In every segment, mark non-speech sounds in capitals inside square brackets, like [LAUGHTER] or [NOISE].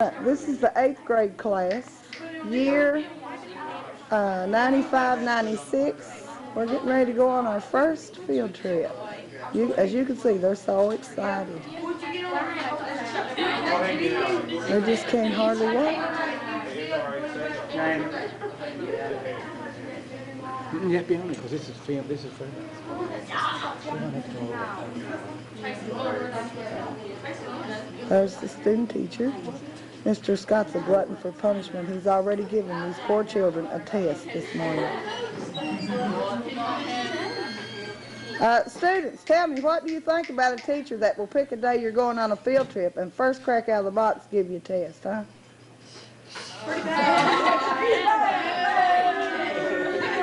This is the eighth grade class, year uh, 95, 96. We're getting ready to go on our first field trip. You, as you can see, they're so excited. They just can't hardly wait. You have to be on it because this is film, this is film. There's the student teacher. Mr. Scott's a glutton for punishment. He's already given these poor children a test this morning. Uh, students, tell me, what do you think about a teacher that will pick a day you're going on a field trip and first crack out of the box give you a test, huh?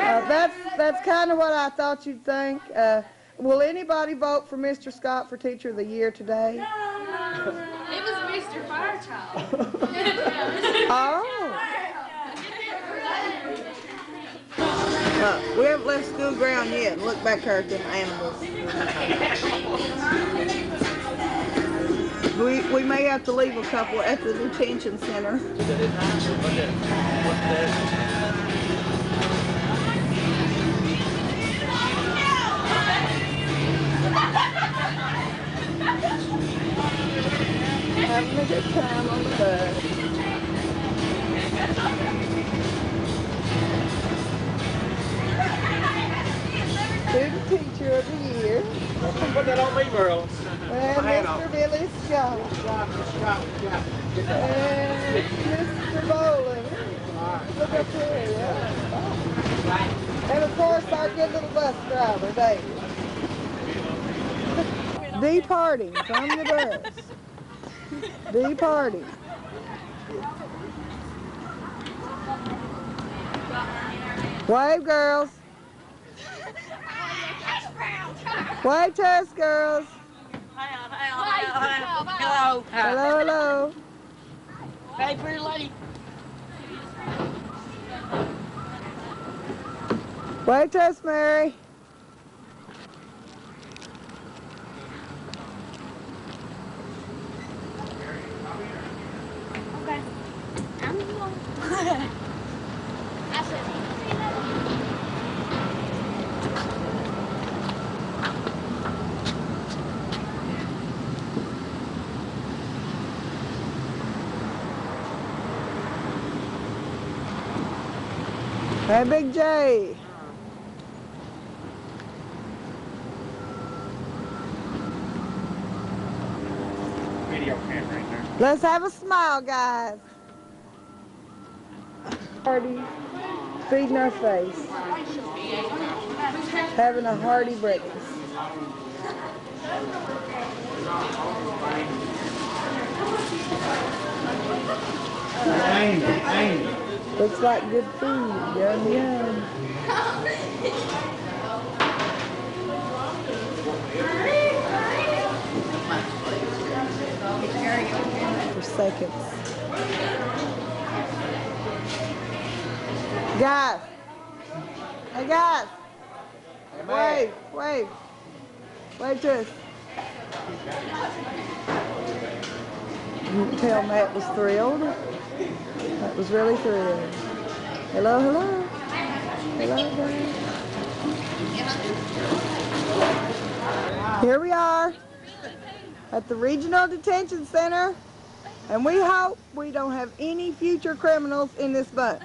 Uh, that's that's kind of what I thought you'd think. Uh, will anybody vote for Mr. Scott for Teacher of the Year today? It was Mr. Fairchild. [LAUGHS] Oh. Uh, we haven't left school ground yet. Look back there at them animals. We, we may have to leave a couple at the detention center. [LAUGHS] Having a good time on the bus. Student Teacher of the Year. Put that on me, Merle. And. Mr. Billy Scott. And Mr. Bowling. Look up here, yeah. And of course, our good little bus driver, David. Departing from the bus. Departing. Wave, girls. Wave to us, girls. Hello. Hello, hello. Hey, pretty lady. Wave to us, Mary. Hey, Big J. Video camera right there. Let's have a smile, guys. Party, feeding our face. Having a hearty breakfast. Looks like good food. Yum, yum. For seconds. Guys. Hey, guys. Wave, wave. Wave to us. You can tell Matt was thrilled. That was really thrilled. Hello, hello. Hello, guys. Here we are at the Regional Detention Center, and we hope we don't have any future criminals in this bus.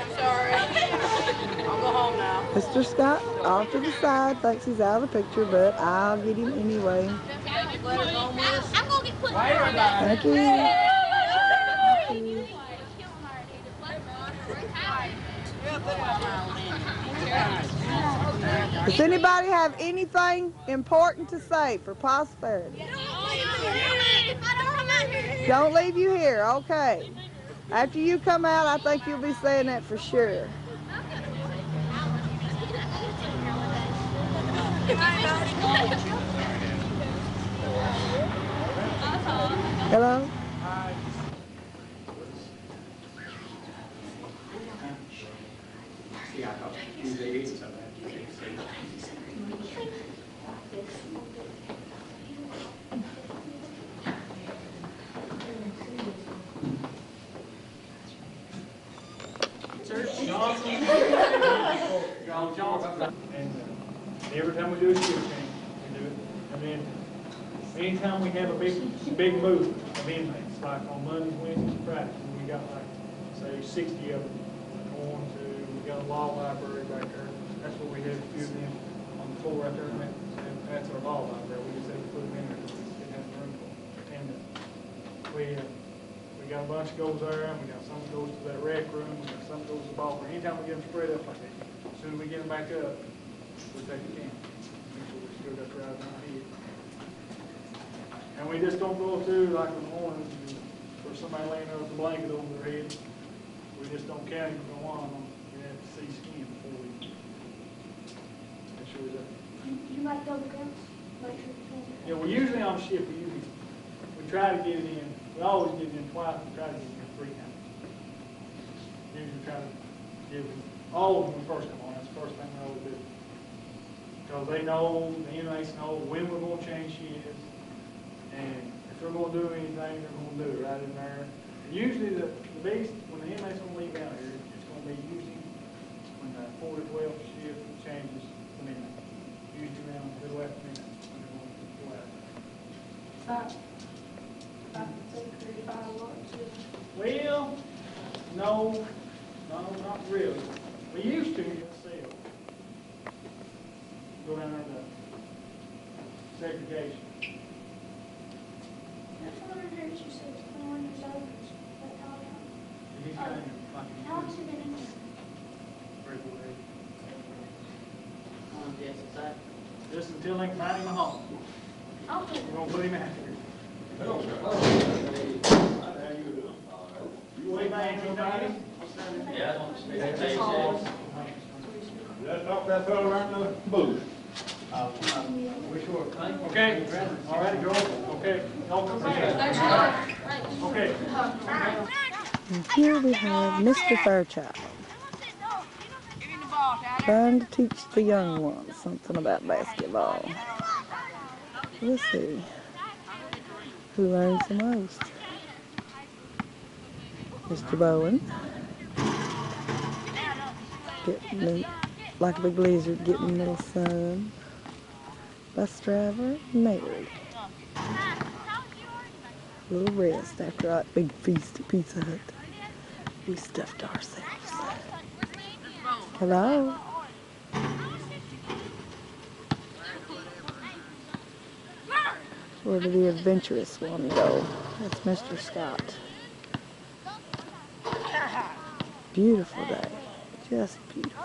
I'm sorry. I'll go home now. Mr. Scott off to the side thinks he's out of the picture, but I'll get him anyway. I'm gonna get put Thank you. Does anybody have anything important to say for prosperity? Don't leave you here, okay. After you come out, I think you'll be saying that for sure. Hello? Yeah, I thought Tuesday eight or something. John Johnson. And uh, every time we do a shift change, we do it. And then anytime we have a big, big move of inmates, like on Mondays, Wednesdays, Fridays, we got like, say, sixty of them going to, we got a law library back there. That's where we have a few of them on the floor right there, and that's our law library. We just have to put them in there because we didn't have room for them. And uh, we, uh, we got a bunch goes there, and we got some goes to that rec room, we got some goes to the ball. room. Anytime we get them spread up like that, soon as we get them back up, we take a can. Make sure we still got the of heat. And we just don't go through like in the morning, for somebody laying there with a blanket over their head. We just don't count even go on them. We have to see skin before we make sure that. You, you like double counts? Make sure you. Yeah, we usually on shift, we usually, we try to get it in, we always get it in twice, we try to get it in three times. Usually try to give them, all of them when we first come on, the first thing we always do. Because they know, the inmates know when we're gonna change shifts, and if they're gonna do anything, they're gonna do it right in there. And Usually the, the biggest, when the inmates gonna leave out here, it's gonna be usually when the four to twelve shift changes, when they, usually around the middle afternoon, when they're gonna go out. Five. Five, six, three, five, one, two. Well, no, no, not really. We used to in cell. Go down there to segregation. That's what I heard you say, twenty-one years old, that tall now. And He's got him How long's fucking he been in there? three, four days. Um, yes, is that, Just until they can find him a home. Oh, We're gonna put him out here. You wait, man, you know him? yeah, I don't speak to Let's talk that fellow around the booth. Okay, all righty, go, okay, y'all come back. Okay. And here we have Mr. Trying to teach the young ones something about basketball. Let's see who learns the most. Mr. Bowen. Getting the, like a big getting little sun. Bus driver, Mary. little rest after our big feast at Pizza Hut. We stuffed ourselves. Hello? Where did the adventurous one go? That's Mr. Scott. Beautiful day. Just beautiful.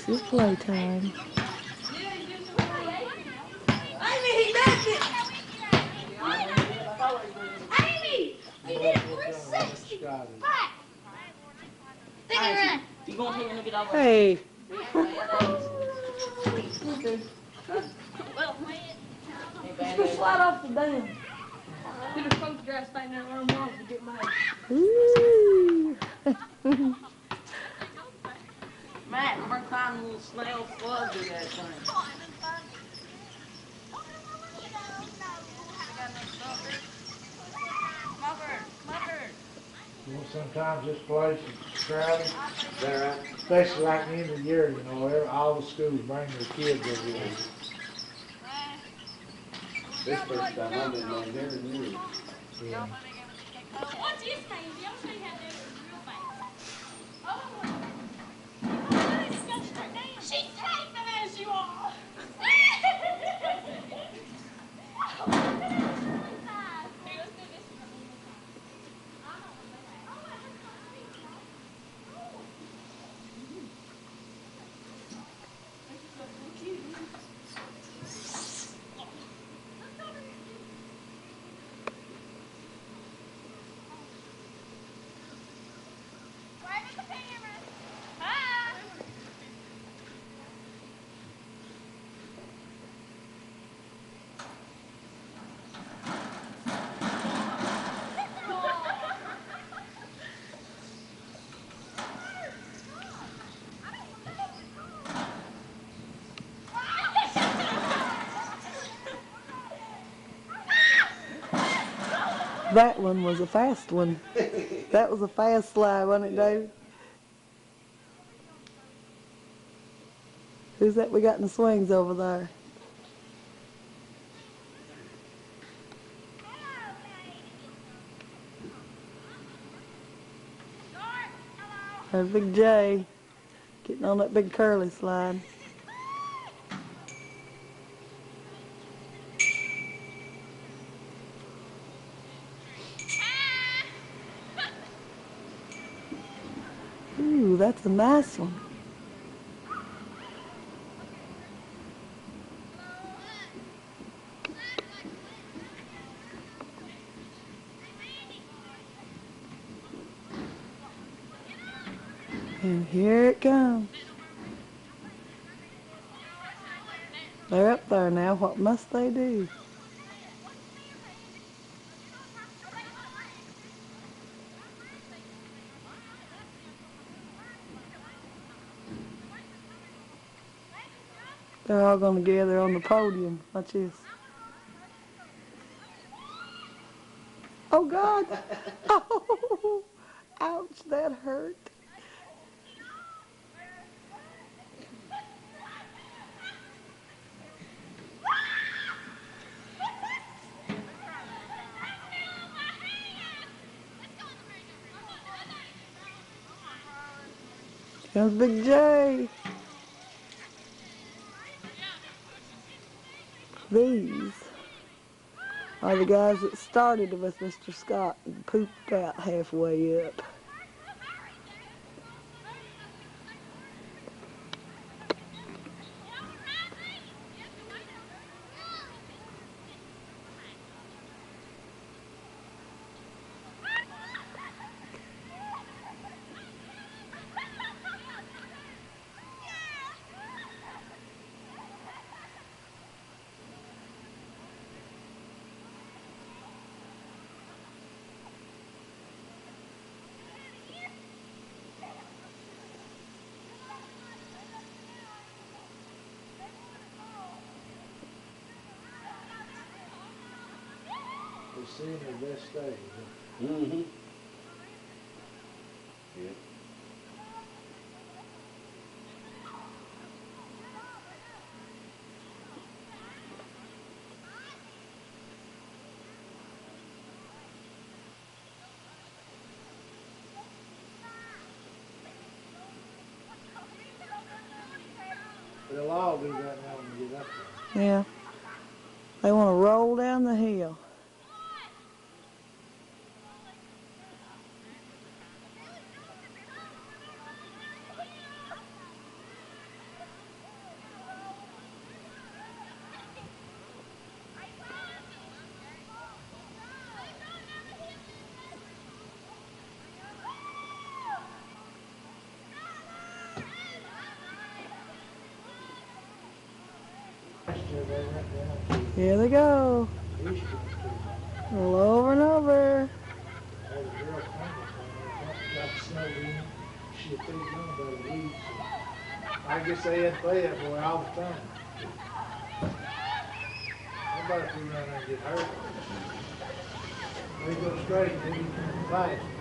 at our Hey, Well, man, [LAUGHS] you can slide off the dam. Get a photograph right now, or mom to get mine. [LAUGHS] Ooh. Matt, we're climbing little snail slug that thing. You know, sometimes this place is crowded, especially like the end of the year, you know, every- all the schools bring their kids over here. This first time I've been on there in years. Yeah. What's his name? That one was a fast one. That was a fast slide, wasn't it, Dave? Who's that we got in the swings over there? There's Big J getting on that big curly slide. Ooh, that's a nice one. And here it comes. They're up there now. What must they do? They're all going to gather on the podium. Watch this. Oh, God. [LAUGHS] Oh, ouch, that hurt. Comes Big J. These are the guys that started with Mr. Scott pooped out halfway up. We're seeing Mm-hmm. Yeah. They'll all do that now when they get up there. Yeah. They want to roll down the hill. Here they go. All over and over. I guess they had play that boy all the time. Nobody threw down and get hurt. They go straight, they be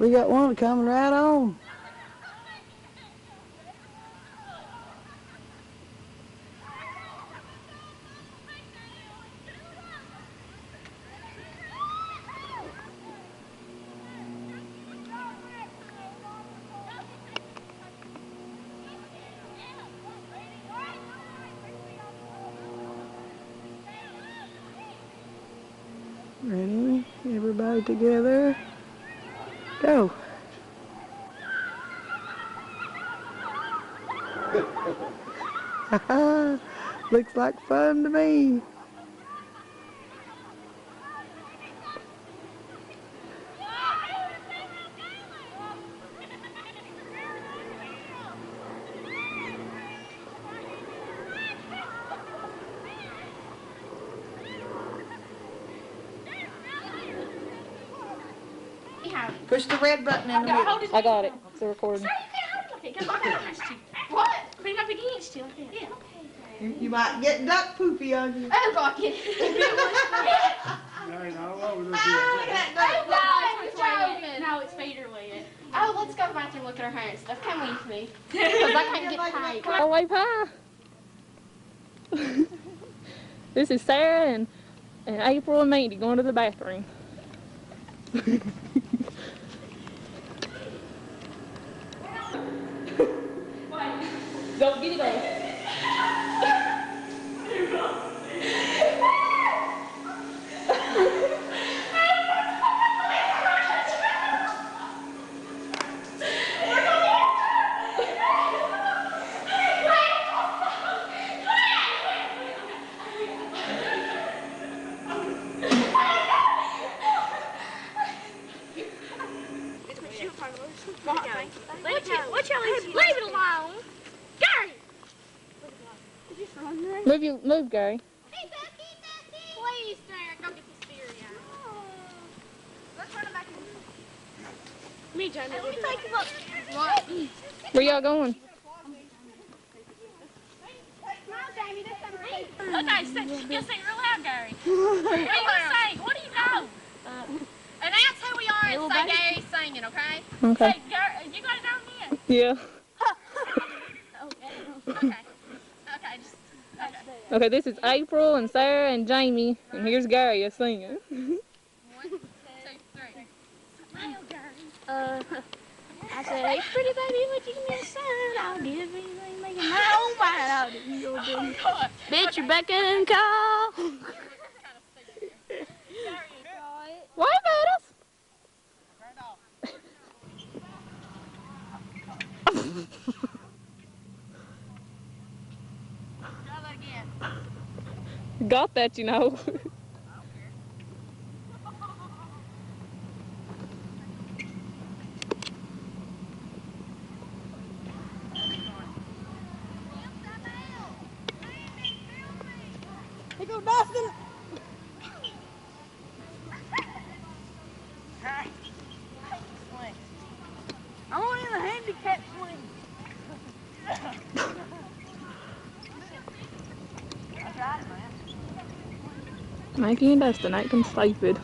We got one coming right on. Ready? Everybody together. [LAUGHS] Looks like fun to me. Push the red button in the middle. I got it. It's a recording. What? Put him up against you. Yeah. You, you might get duck poopy on you. Oh, God, get it. All right, I don't know, we're gonna No, it's wet. No, its feet are. Oh, let's go to the bathroom, look at her hair and stuff. Come with me. [LAUGHS] Because I can't get tight. Oh, wave hi. this is Sarah and, and April and Mandy going to the bathroom. Move you move, Gary. Please, Sarah, go get the cereal. Let's run it back in. Me, Jamie. Let me take him Where y'all going? Okay, sing, you sing real loud, Gary. What do you sing? What do you know? Announce who we are and say Gary's singing, okay? Okay. Say, Gary, you got it down here? Yeah. Okay. Okay, just, okay. Okay, this is April and Sarah and Jamie, and here's Gary a singing. [LAUGHS] One, two, three. Smile, Gary. Uh, I said, hey, pretty baby, would you give me a sign? I'll give anything my own mind out of you, baby. Bitch, you beck and call. [LAUGHS] Wave at us. Try that again. Got that, you know. [LAUGHS] 19 and I can slide it.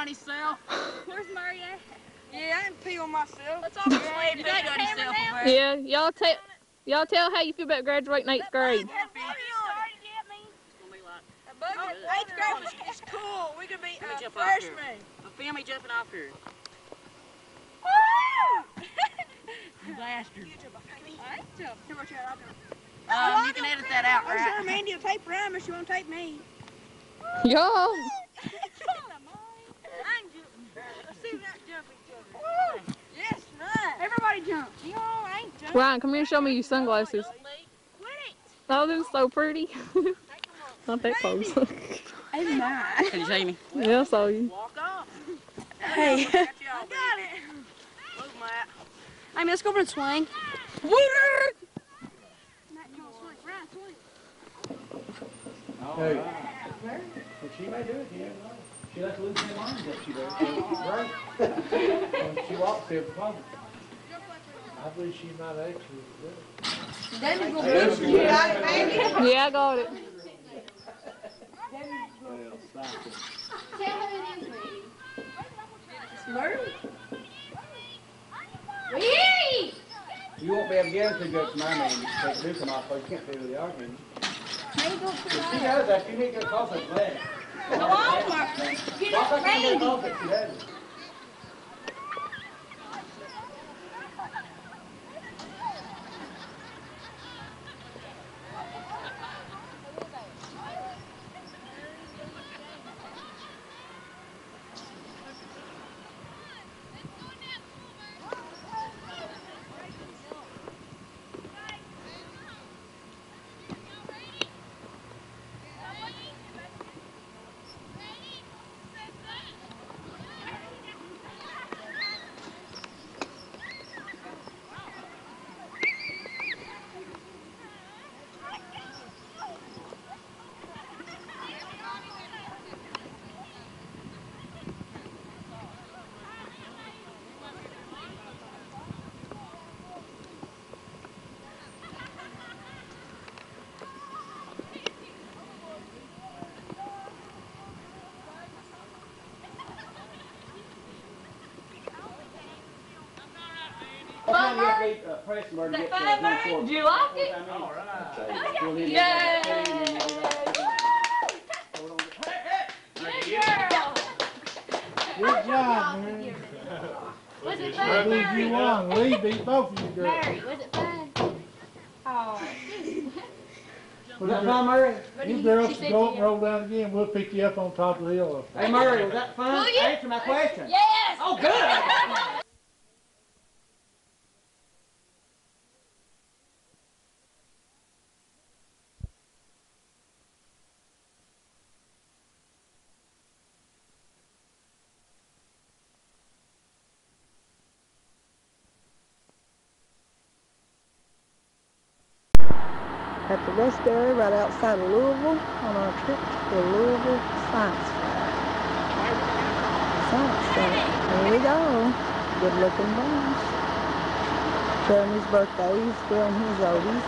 On himself. [SIGHS] Where's Murray? Yeah, I ain't pee on myself. Let's all [LAUGHS] You sleep. ain't got himself over there. Yeah, y'all tell y'all tell how you feel about graduating eighth grade. It's gonna be like, Oh, eighth grade was is cool. We could be Let me uh, jump off here. freshmen. a family jumping off here. [LAUGHS] You bastard. Here, watch out, I'll do it. Um, you can edit that out, I'm sure right? Mandy will tape Ryan, but she won't tape me. [LAUGHS] Y'all, right. Jump. You know, I ain't jumping. Ryan, come here and show me your sunglasses. Oh, they're so pretty. Not that close. It's mine. Can you see me? yeah, I saw you. Walk off. Hey. Got you [LAUGHS] got it. Move, Matt. Hey, man, let's go for and swing. Hey, Well, she may do it, yeah. She lets loose her mind up, she does. Right. She walks there, probably. I believe she might actually do it. Yeah, I got it. Well, stop it. Tell who it is, Murray. We hear you. You won't be able to get her to go to my man, take the come off, so you can't do the arguing. If she does that, you need to go across that leg. Go on, Mark. Get Why up, Randy. Have to eat, uh, Prestonburg to get to fine, one Murray? four? Did you like it? All right. Good job, man. Was it I fun, believe you won. Lee beat both of you girls. Murray, was it fun? Oh. Was that fun, Murray? You girls can go up and roll down again. We'll pick you up on top of the hill. Hey, Murray, was that fun? Will? Answer my question. Yes. Oh, good. [LAUGHS] At the rest area right outside of Louisville on our trip to the Louisville Science Fair. Science Fair. There we go. Good looking bunch. Jeremy's birthday. He's feeling his oldies.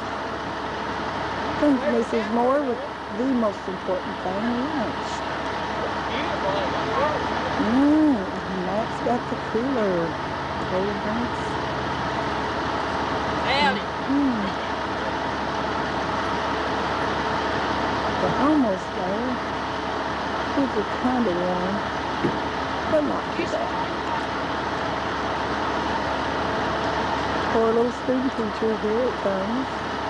I think Mrs. Moore with the most important thing, lunch. Mmm, Matt's got the cooler. Cold drinks. Howdy. Hmm. We're almost there. Are kind of warm, but not too bad. Poor little student teacher, here it comes.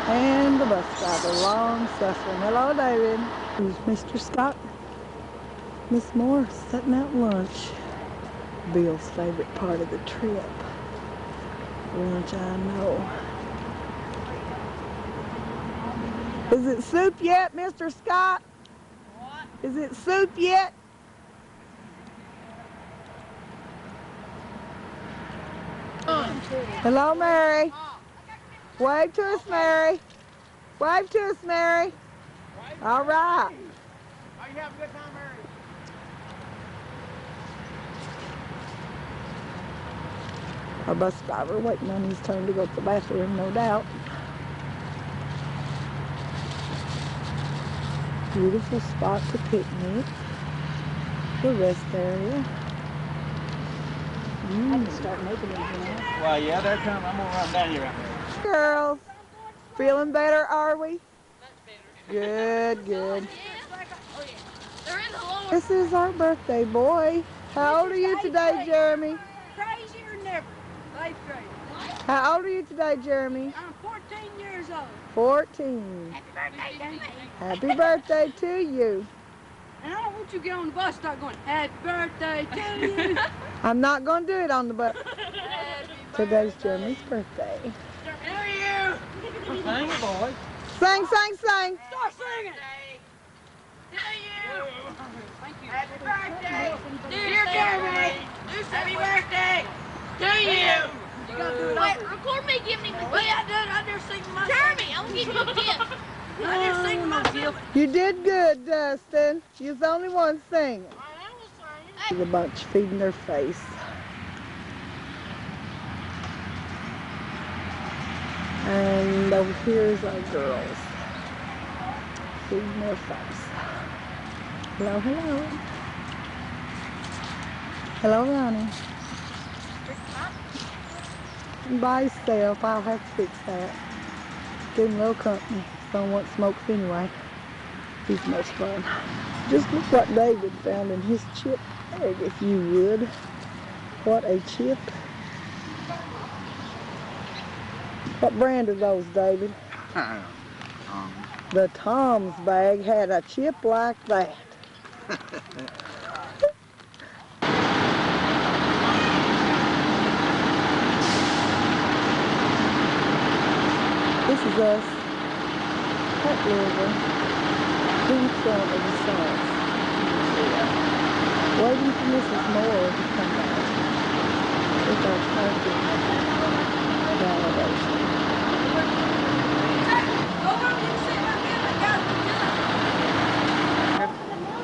And the bus driver, long suffering. Hello, David. Here's Mr. Scott. Miss Moore setting out lunch. Bill's favorite part of the trip. Lunch, I know. Is it soup yet, Mr. Scott? Is it soup yet? Hello, Mary. Wave to us, Mary. Wave to us, Mary. All right. Are you having a good time, Mary? Our bus driver waiting on his turn to go to the bathroom, no doubt. Beautiful spot to picnic. The rest area. Mm. Start making these now. Well, yeah, they're coming. I'm gonna run down here right now. Girls, feeling better, are we? Good, good. There is a lower. This is our birthday boy. How old are you today, Jeremy? Crazy or never. Life crazy. How old are you today, Jeremy? I'm 14 years old. 14. Happy birthday, Happy birthday to you. And I don't want you to get on the bus and start going, Happy birthday to you. [LAUGHS] I'm not going to do it on the bus. [LAUGHS] Today's Jeremy's birthday. Sing it, boy. Sing, sing, sing. Start singing. Do you? Thank you. Happy birthday, dear Jeremy. Happy birthday to you. You gotta do it Wait, over. record me giving him a Well, gift. I did. [LAUGHS] I just sing my. Oh, Jeremy, I'm gonna give you a gift. I just sing myself. You did good, Dustin. You're the only one singing. I was singing. The bunch feeding their face. And over here is our girls feeding their face. Hello, hello. Hello, Ronnie. By himself, I'll have to fix that. A little company. Don't want smokes anyway. He's much fun. Just look what David found in his chip bag, if you would. What a chip. What brand are those, David? [LAUGHS] Um, The Tom's bag had a chip like that. [LAUGHS] this is us at Louisville in front of the museum. Waiting for Mrs. Moore to come back with our parking validation.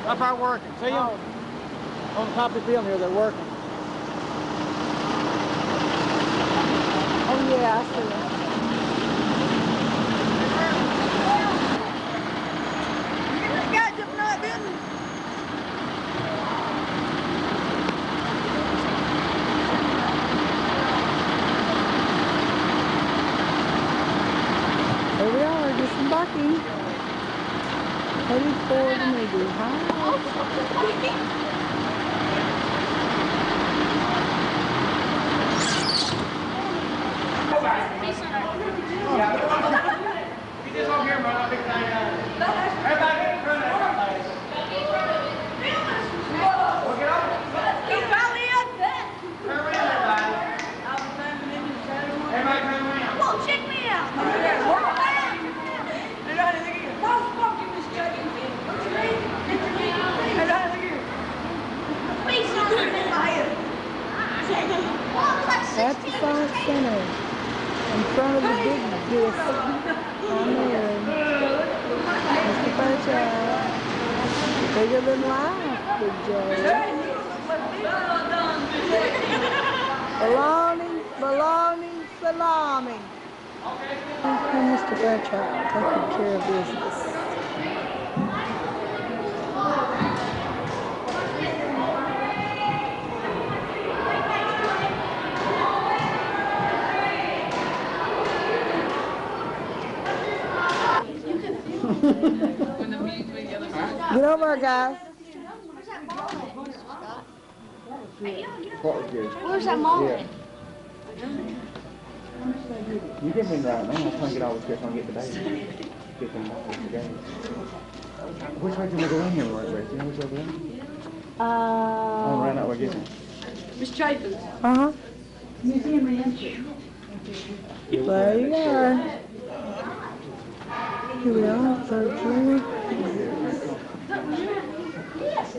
Up there working. See them? Oh. On the top of the field here, they're working. Oh yeah, I see it. Here we are, disembarking. Headed for the Navy House. You just over here, man. I'll be crying out. Everybody get in front of everybody. Well, get up. Turn around, everybody. Everybody turn around. Whoa, check me out. Face on it. At the Science Center, in front of the big disc on there. Mr. Fairchild. Bigger than life, Big Joe. Baloney, baloney, salami. And Mr. Fairchild taking care of business. Get over here, guys. What was good? Where's that mom? You give me right now. I'm trying to get all this stuff on get today. Get them off the game. Which way can we go in here, right, Rick? You know which way we're in? Oh, right now we're getting. Miss Chapin. Uh-huh. Museum reentry. There you are. Here we are, third floor. Yes, it's a real. No,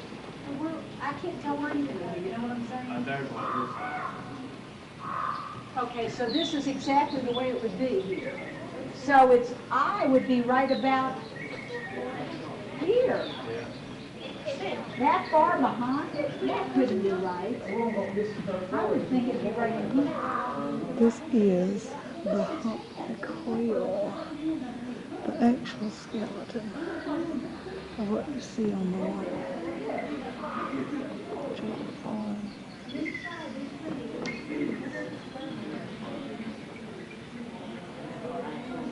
And I can't tell where anything is, you know what I'm saying? Okay, so this is exactly the way it would be here. So it's, I would be right about here. That far behind, that couldn't be right. I would think it'd be right in here. This is the Humpback Whale, the actual skeleton of what you see on the wall. George Bowen. You like that movie? You like that movie?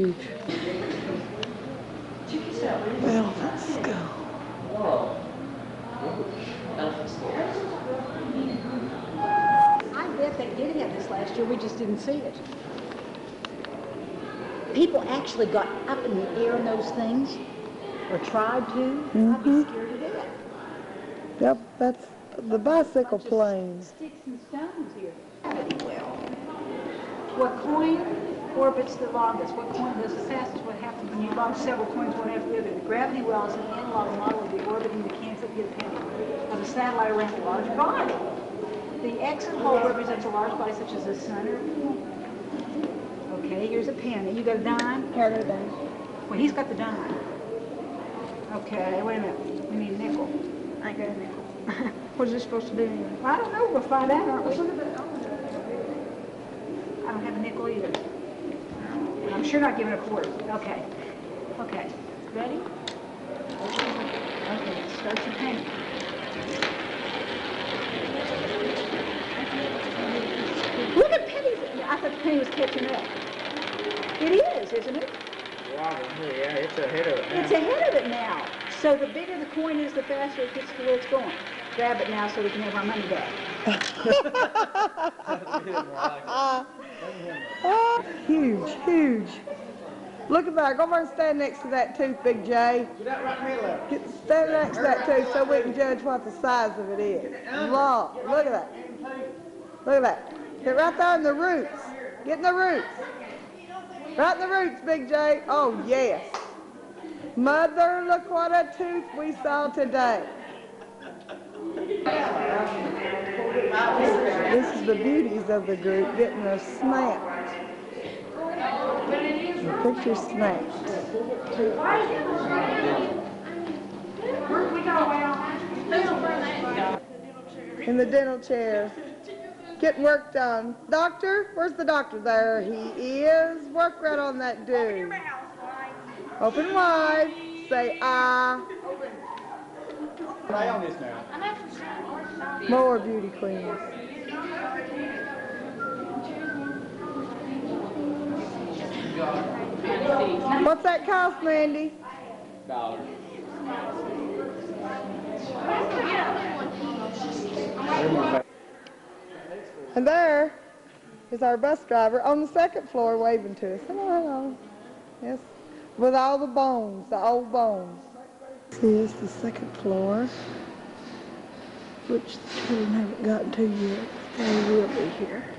huge. Elephant skull. I bet they did have this last year, we just didn't see it. People actually got up in the air in those things, or tried to. I'd be Mhm. scared to death. Yep, that's the bicycle plane. Sticks and stones here. Well. What coin orbits the longest? What coin goes the fastest? What happens when you launch several coins one after the other? The gravity well is an analog model of the orbiting the Kansas penny of a satellite around a large body. The exit hole represents a large body such as the sun or Okay, here's a penny. You got a dime? Here, go down. Well, he's got the dime. Okay, wait a minute. We need a nickel. I got a nickel. [LAUGHS] What's this supposed to do? I don't know. We'll find out, aren't we? I don't have a nickel either. And I'm sure not giving a quarter. Okay. Okay. Ready? Okay, start your penny. Look at pennies. I thought the penny was catching up. It is, isn't it? Wow, yeah, it's ahead of it It's ahead of it now. So the bigger the coin is, the faster it gets to where it's going. Grab it now so we can have our money back. [LAUGHS] [LAUGHS] [LAUGHS] Ah, huge, huge. Look at that. Go over and stand next to that tooth, Big J. Get, stand next to that tooth so we can judge what the size of it is. Long. Look at that. Look at that. Get right there in the roots. Get in the roots. Right in the roots, Big J. Oh, yes. Mother, look what a tooth we saw today. This is the beauties of the group getting a snapped. The picture snapped. In the dental chair. Getting work done. Doctor? Where's the doctor? There he is. Work right on that dude. Open wide. Say ah. On this now. More beauty queens. What's that cost, Mandy? Dollar. And there is our bus driver on the second floor waving to us. Hello, hello. Yes, with all the bones, the old bones. This is the second floor, which the children haven't gotten to yet. They will be here.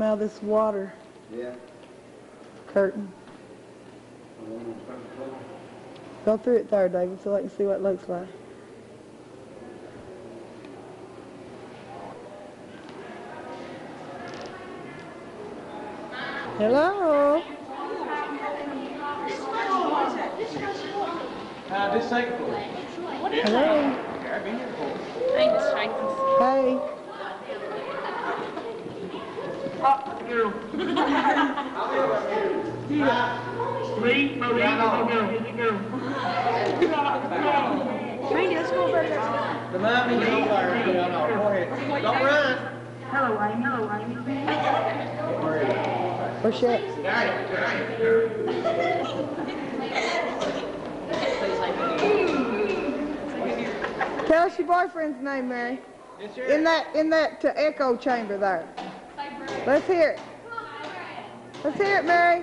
I'm out of this water Yeah. curtain. Go through it there, David, so I can see what it looks like. Hello? Uh, this girl. Yeah. Three, no, yeah, the girl. Three, let's go over. The mommy, you don't worry. No, no, go. Don't run. Hello, I'm hello, I'm. Don't worry it. Tell us your boyfriend's name, Mary. Yes, in that in that uh, echo chamber there. Let's hear it. Let's hear it, Mary.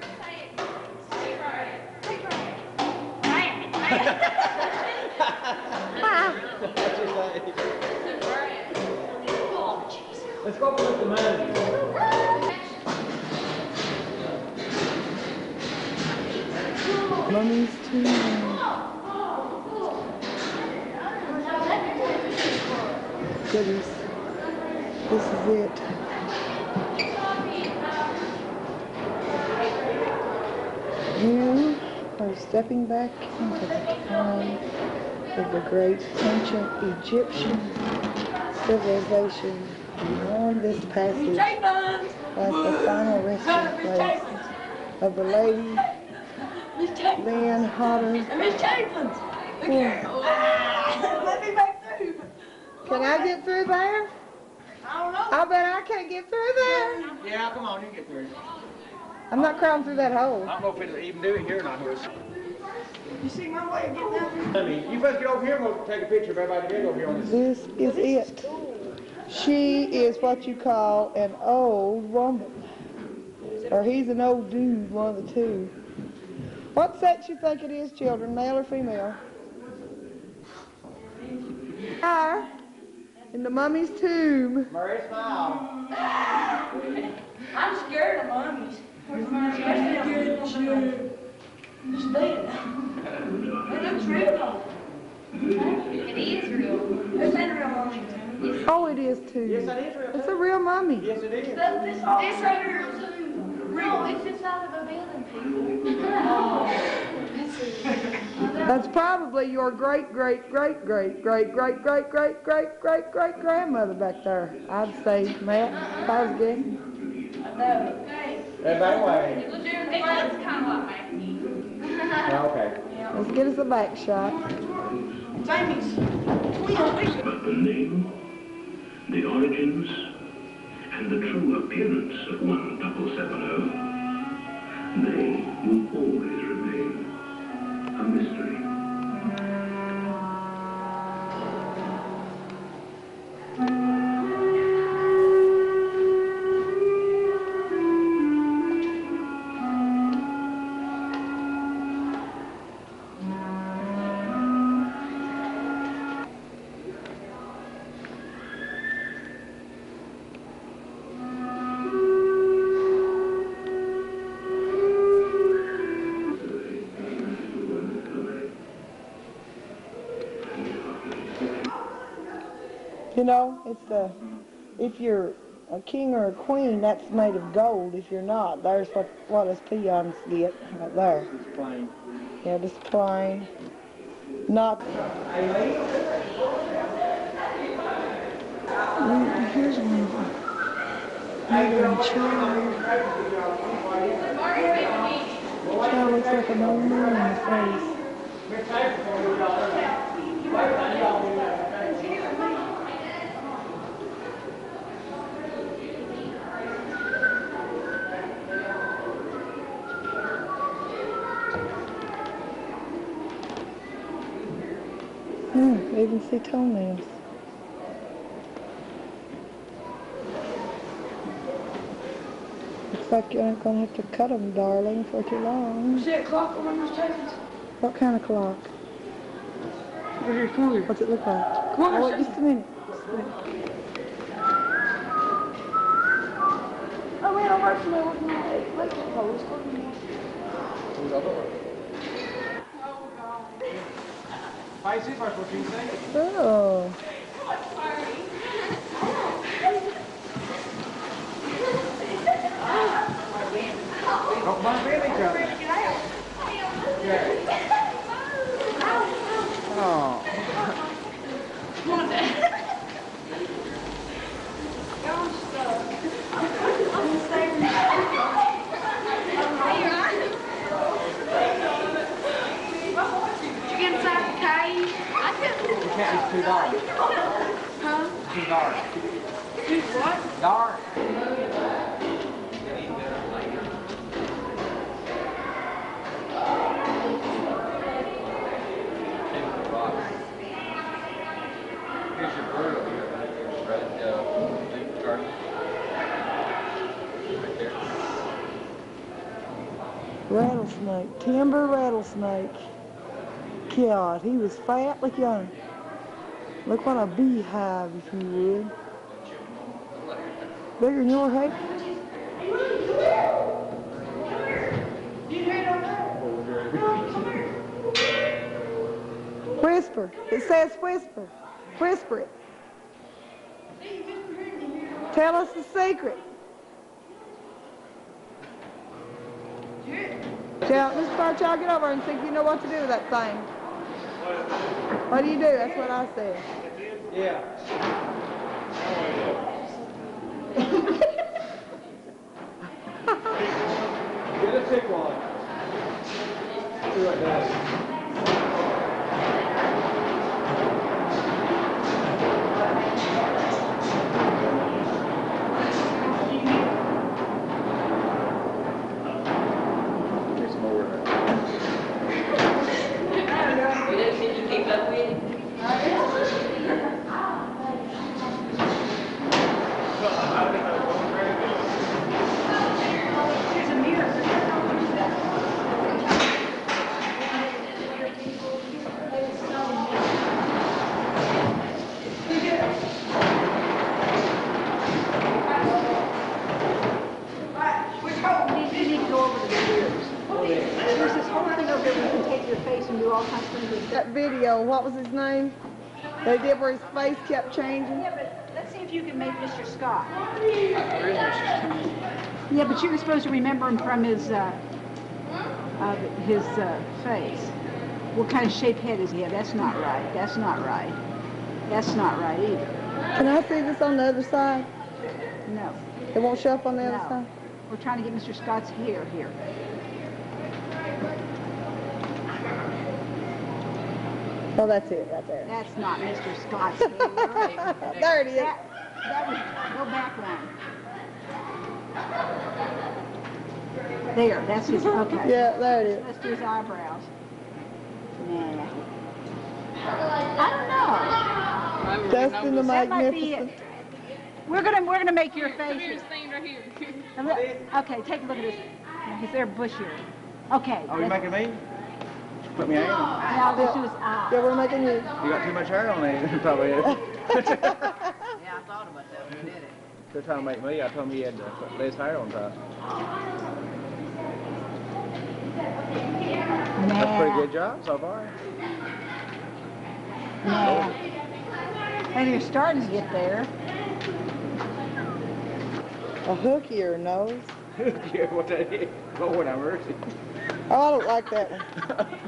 What's your say? Let's go with the mommy. Mummy's tomb. Goodness. This is it. Are stepping back into the time of the great ancient Egyptian civilization. Beyond this passage lies the final resting place of the lady Van Hotter. Miss Chaplin's. Let me back through. Can I get through there? I don't know. I bet I can't get through there. Yeah, come on, you can get through. I'm not crawling through that hole. I don't know if it'll even do it here or not here. You see my way of getting down there? Mommy, you first get over here and we'll take a picture of everybody together over here on this. This is it. She is what you call an old woman. Or he's an old dude, one of the two. What sex you think it is, children, male or female? Are in the mummy's tomb. Murray, smile. [LAUGHS] I'm scared of mummies. Especially of sure. Just dead. It looks real. It is real. It's not real mummy. Oh, it is too. Yes, that is real. It's a real mummy. Yes, it is. This all It's right here too. No, it's inside of a building, people. That's probably your great, great, great, great, great, great, great, great, great, great, great grandmother back there. I'd say, Matt, if I was guessing. Everybody wave. It's kind of like me. Oh, okay. Let's get us a back shot. Jamie's. But the name, the origins, and the true appearance of 1770, they will always remain a mystery. Mm-hmm. You know, it's the, if you're a king or a queen, that's made of gold. If you're not, there's what, what us peons get, right there. It's plain. Yeah, just plain. Not. Here's one. Mother child. Child looks like an old man in the face. I even see toenails. Looks like you aren't gonna have to cut them, darling, for too long. See that clock on those tables? What kind of clock? Over here, come over here. What's it look like? Come on, Oh, wait, just a minute. Just a minute. Oh, man, I'm working on working on it. Wait, hold, it's going to be- Say? Oh. Don't bump into each other. Oh. Did you get inside the cave? I couldn't. You can't, it's too dark. Huh? Too dark. Dude, what? Dark. Here's your bird over here, right, uh, leaf garden. Right there. Rattlesnake, timber rattlesnake. God, he was fat. Look yonder. Look what a beehive, if you would. Bigger than your head. Whisper. It says whisper. Whisper it. Tell us the secret. Shout, Miss Birch, I'll get over and if you know what to do with that thing. What do you do? That's what I said. Yeah. Get a thick one. See what it does. There's more of that. You didn't think you keep up with it? There's a mirror. You need to go over to the mirrors. There's this whole thing over there where you can take your face and do all kinds of things. with That video, what was his name? They did where his face kept changing. Yeah, but let's see if you can make Mr. Scott. Yeah, but you were supposed to remember him from his, uh, uh, his, uh, face. What kind of shaped head does he have? That's not right. That's not right. That's not right either. Can I see this on the other side? No. It won't show up on the other side? We're trying to get Mr. Scott's hair here. Oh, that's it, right there. That's not Mr. Scott's hair. There it is. That, that was, go back one. There, that's his, okay. [LAUGHS] Yeah, there it is. Let's do his eyebrows. Nah. I don't know. Dustin the That Magnificent. We're gonna, we're gonna make your face. thing right here. [LAUGHS] Okay, take a look at this. Now, Is there a bush here? Okay. Oh, you making me? Put me in. You Now let's do his eye. Yeah, we're making you. got too much hair on there, [LAUGHS] probably. Yeah, I thought [LAUGHS] about that when you did it. They're trying to make me, I told him he had to put less hair on top. That's a pretty good job so far. nah. And you're starting to get there. A hookier nose. [LAUGHS] yeah, what that is. Lord have mercy. Oh, I don't like that one.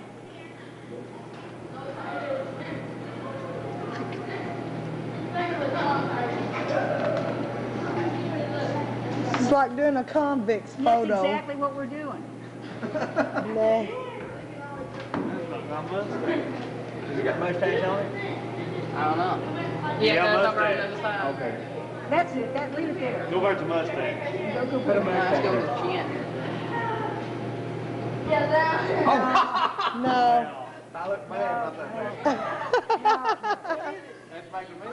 It's like doing a convict's photo. That's photo. exactly what we're doing. [LAUGHS] Nah. Has he got mustache on it? I don't know. Yeah, Yeah, that's over mustache. Okay. That's it, that, leave it there. Go back to mustache. Go, go Put put a it Now back. let's go to the chin. [LAUGHS] No. I look bad about that. That's making me.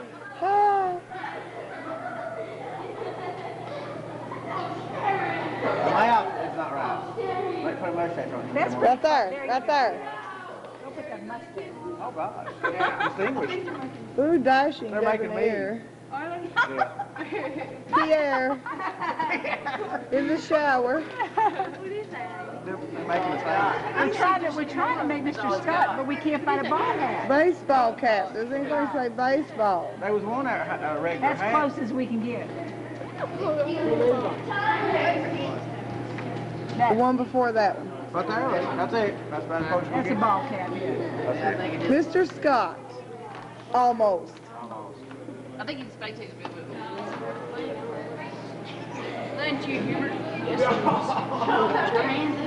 The mouth is not right. Let's put a mustache on. That's Right there, right there. Go put that mustache. Oh, gosh. Yeah, distinguished. Ooh, dashing, They're making me. Yeah. Pierre [LAUGHS] in the shower. What is that? They're making us think. I'm trying to, we're trying to make Mr. Scott, but we can't find a ball hat. Baseball cap. Does anybody say baseball? There was one that had uh, a regular That's hat. close as we can get. The one before that one. But there, that's it. That's about as close as That's a ball cap, yeah. Mr. Scott. Almost. I think he's spectating a bit. Thank you, Hubert. [LAUGHS] Stick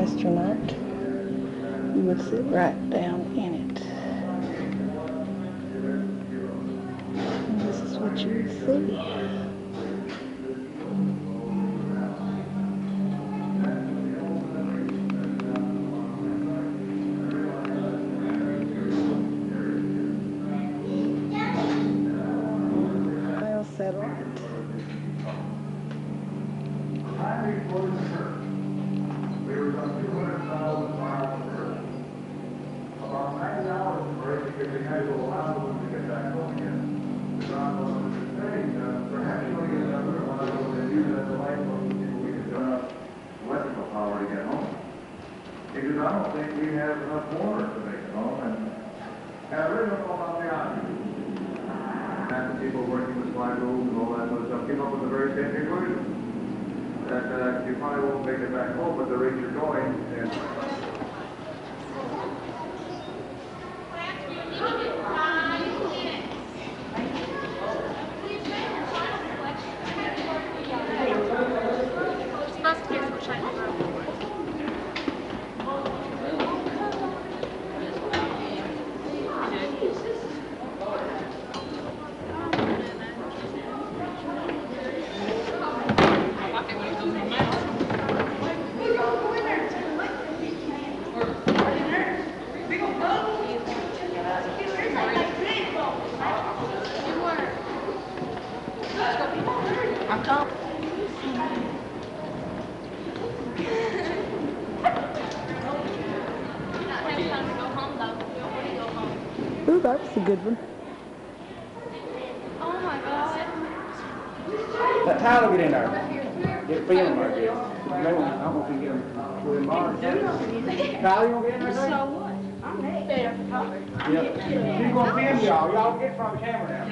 astronaut, you would sit right down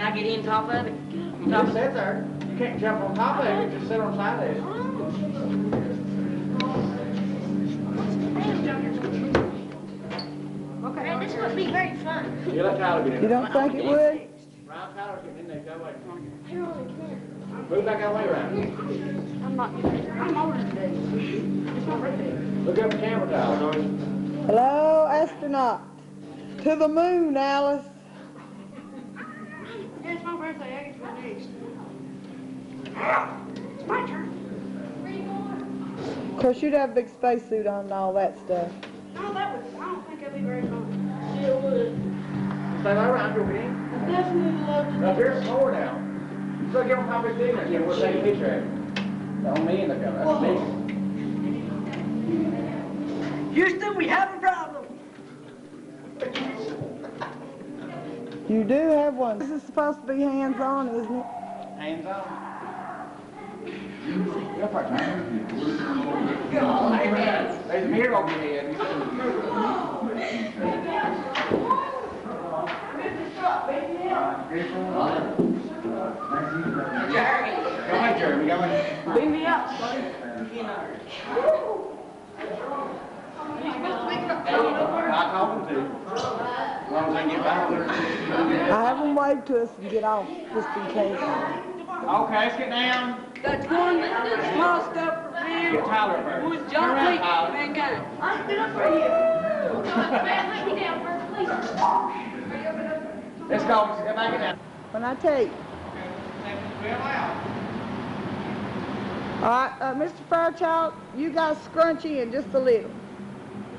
I get in top of it? You just sit there. You can't jump on top of it. You just sit on the side of it. Man, this would be very fun. You let Tyler get in You don't think it would? Ryan Tyler's getting in there. Go away. I really can't. Move back that way, Ryan. I'm not. I'm older today. It's not ready. Look up the camera, Tyler. Hello, astronaut. To the moon, Alice. I get to go next. It's my turn. Of course, you'd have a big spacesuit on and all that stuff. No, that would. I don't think that'd be very fun. Yeah, it would. Stay right around, you'll get in. I definitely love to. Up here, slower now. So give them how big they are. Yeah, we'll take a picture of it. On me in the camera. That's big. Houston, we have a problem. You do have one. This is supposed to be hands-on, isn't it? Hands on. Go for it, man. There's a mirror over your head. Jerry. Go ahead, Jeremy. Go ahead. Beam me up, buddy. I told them to. As long as they get back there. I have them wave to us and get off, just in case. Okay, let's get down. That's one, that's small stuff for real. Get Tyler first. Who's Turn John around, Lee, Tyler. mankind. I'm good for you. Man, let me down first, please. Let's go, let's get back in there. When I take. All right, uh, Mr. Fairchild, you got scrunchy in just a little.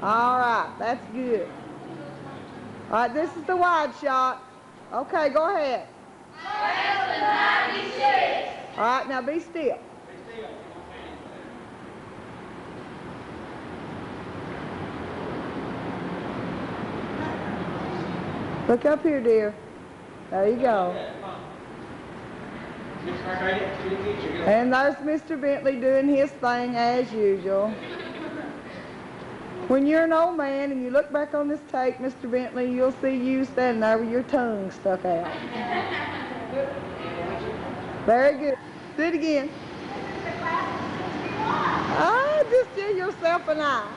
All right, that's good. All right, this is the wide shot. Okay, go ahead. All right, now be still. Look up here, dear. There you go. And there's Mr. Bentley doing his thing as usual. When you're an old man and you look back on this tape, Mr. Bentley, you'll see you standing there with your tongue stuck out. Very good. Do it again. Ah, just give yourself an eye.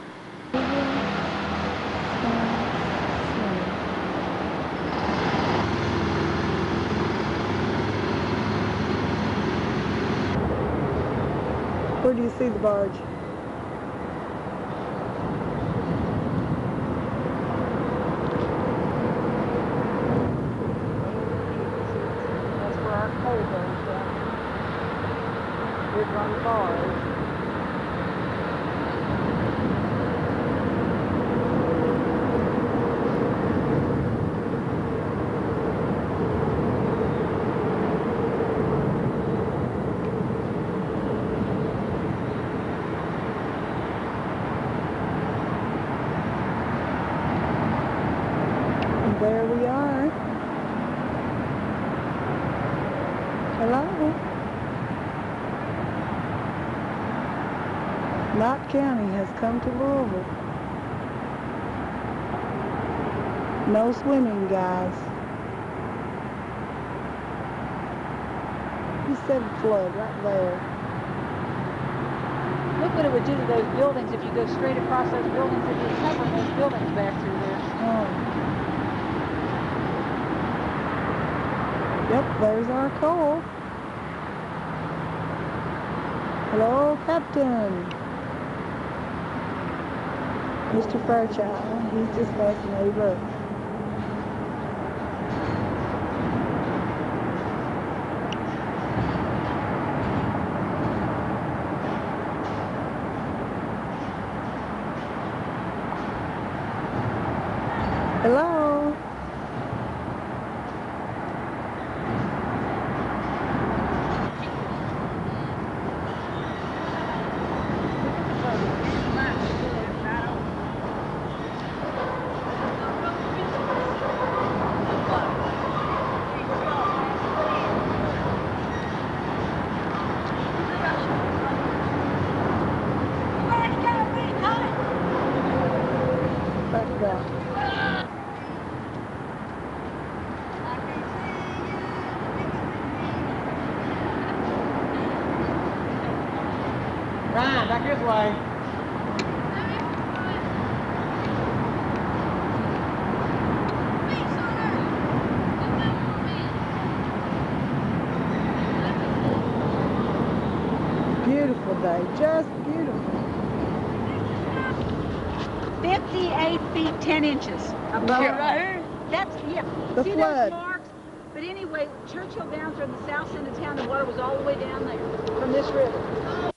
Where do you see the barge? That's where our coal goes down. It runs bars. And there we are. Hello. Knott County has come to Louisville. No swimming, guys. He said flood right there. Look what it would do to those buildings if you go straight across those buildings and you're covering those buildings back through there. Oh. Yep, there's our coal. Hello, Captain. Mr. Fairchild, he's just fascinated. Look. Hello. Back down. Ryan, back this way. Day, just beautiful. 58 feet 10 inches above. That's, yeah. The See flood. those marks? But anyway, Churchill Downs are in the south end of town. The water was all the way down there from this river.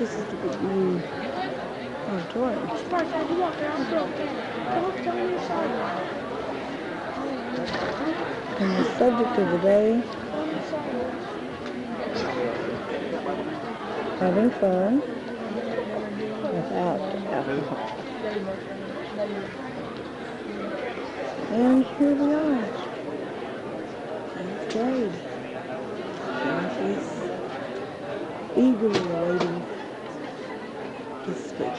This is the big new auditorium. And the subject of the day, having fun without alcohol. And here we are. Eighth grade. And she's eagerly awaiting his speech.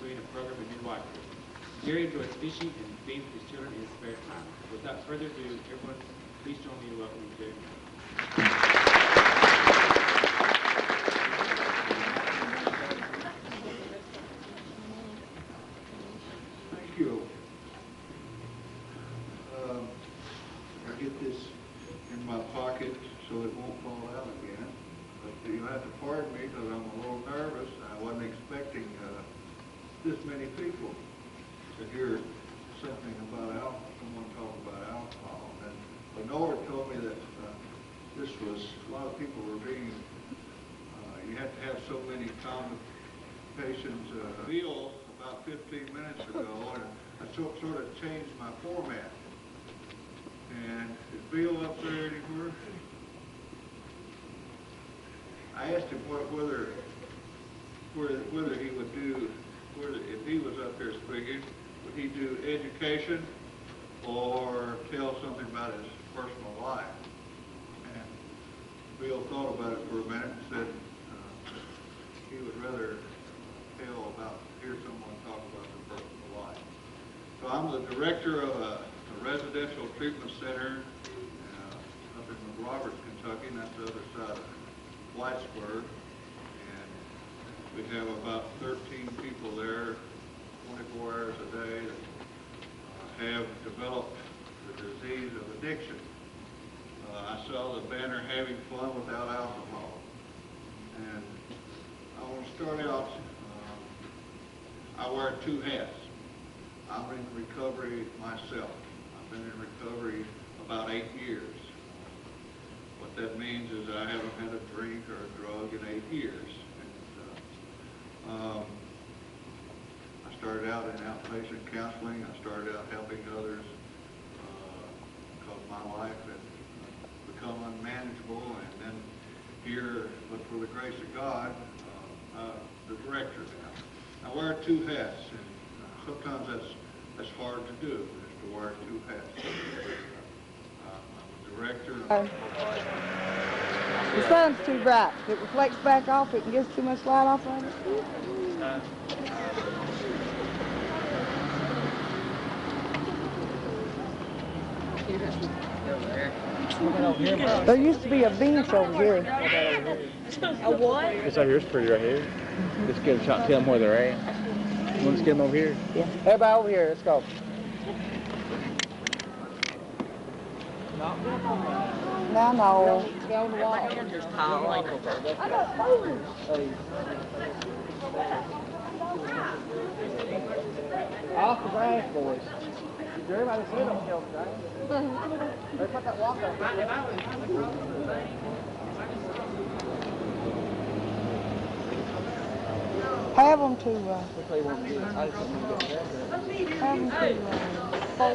doing a program in midwifery. Gary enjoys fishing and being with his children in his spare time. Without further ado, everyone, please join me in welcoming Gary. Thank you. Um, I get this in my pocket so it won't fall out again. But you'll have to pardon me because I'm a little nervous. I wasn't expecting uh, this many people to hear something about alcohol, someone talk about alcohol. And Lenore told me that uh, this was, a lot of people were being, uh, you have to have so many convocations. Uh, Bill, about 15 minutes ago, and I sort sort of changed my format. And is Bill up there anywhere? I asked him what, whether, whether, whether he would do, whether, if he was up there speaking, would he do education or tell something about his personal life? And Bill thought about it for a minute and said, uh, he would rather tell about, hear someone talk about their personal life. So I'm the director of a, a residential treatment center uh, up in Roberts, Kentucky, and that's the other side of Whitesburg. And we have about 13 people there, 24 hours a day, that uh, have developed the disease of addiction. Uh, I saw the banner having fun without alcohol. And I want to start out, uh, I wear two hats. I'm in recovery myself. I've been in recovery about eight years. That means is I haven't had a drink or a drug in eight years. And, uh, um, I started out in outpatient counseling. I started out helping others uh, because my life had become unmanageable. And then here, but for the grace of God, uh, uh, the director now. I wear two hats, and uh, sometimes that's that's hard to do, is to wear two hats. Uh, director. Uh, The sun's too bright. If it reflects back off it and gets too much light off of it. There used to be a bench over here. A what? This over here's pretty right here. Let's get a shot, tell them where they're at. Let's get them over here. Yeah. Everybody over here, let's go. Now, no. Off the grass, boys. Everybody on hill, right? They put that walk up. Have them to, uh, Which way you want to do it? I just want to get that. have them to, uh, four,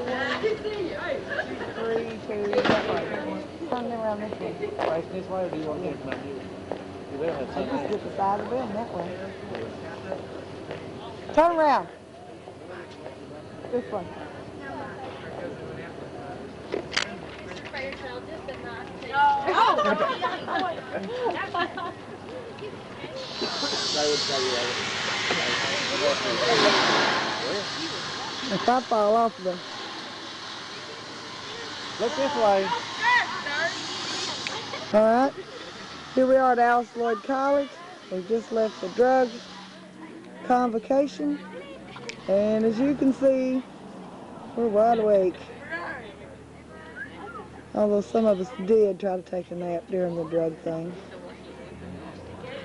three, two. Turn around this way. Face this way, or do you want to get them? You better have Just get the side of the that way. Turn around. This way. If I fall off the, Look this way. all right. Here we are at Alice Lloyd College. We just left the drug convocation. And as you can see, we're wide awake. Although some of us did try to take a nap during the drug thing.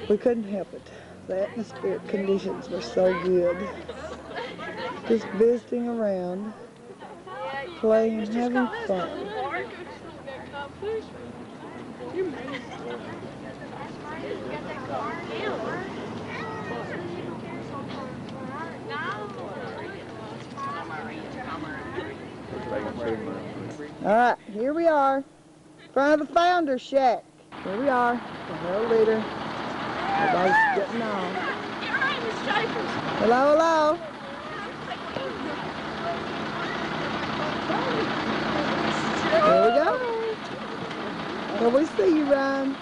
We couldn't help it. The atmospheric conditions were so good. Just visiting around, playing, having fun. All right, here we are, in front of the founder shack. Here we are, the world leader. Everybody's getting on. Hello, hello. Here we go. Well, we see you, um, Ryan.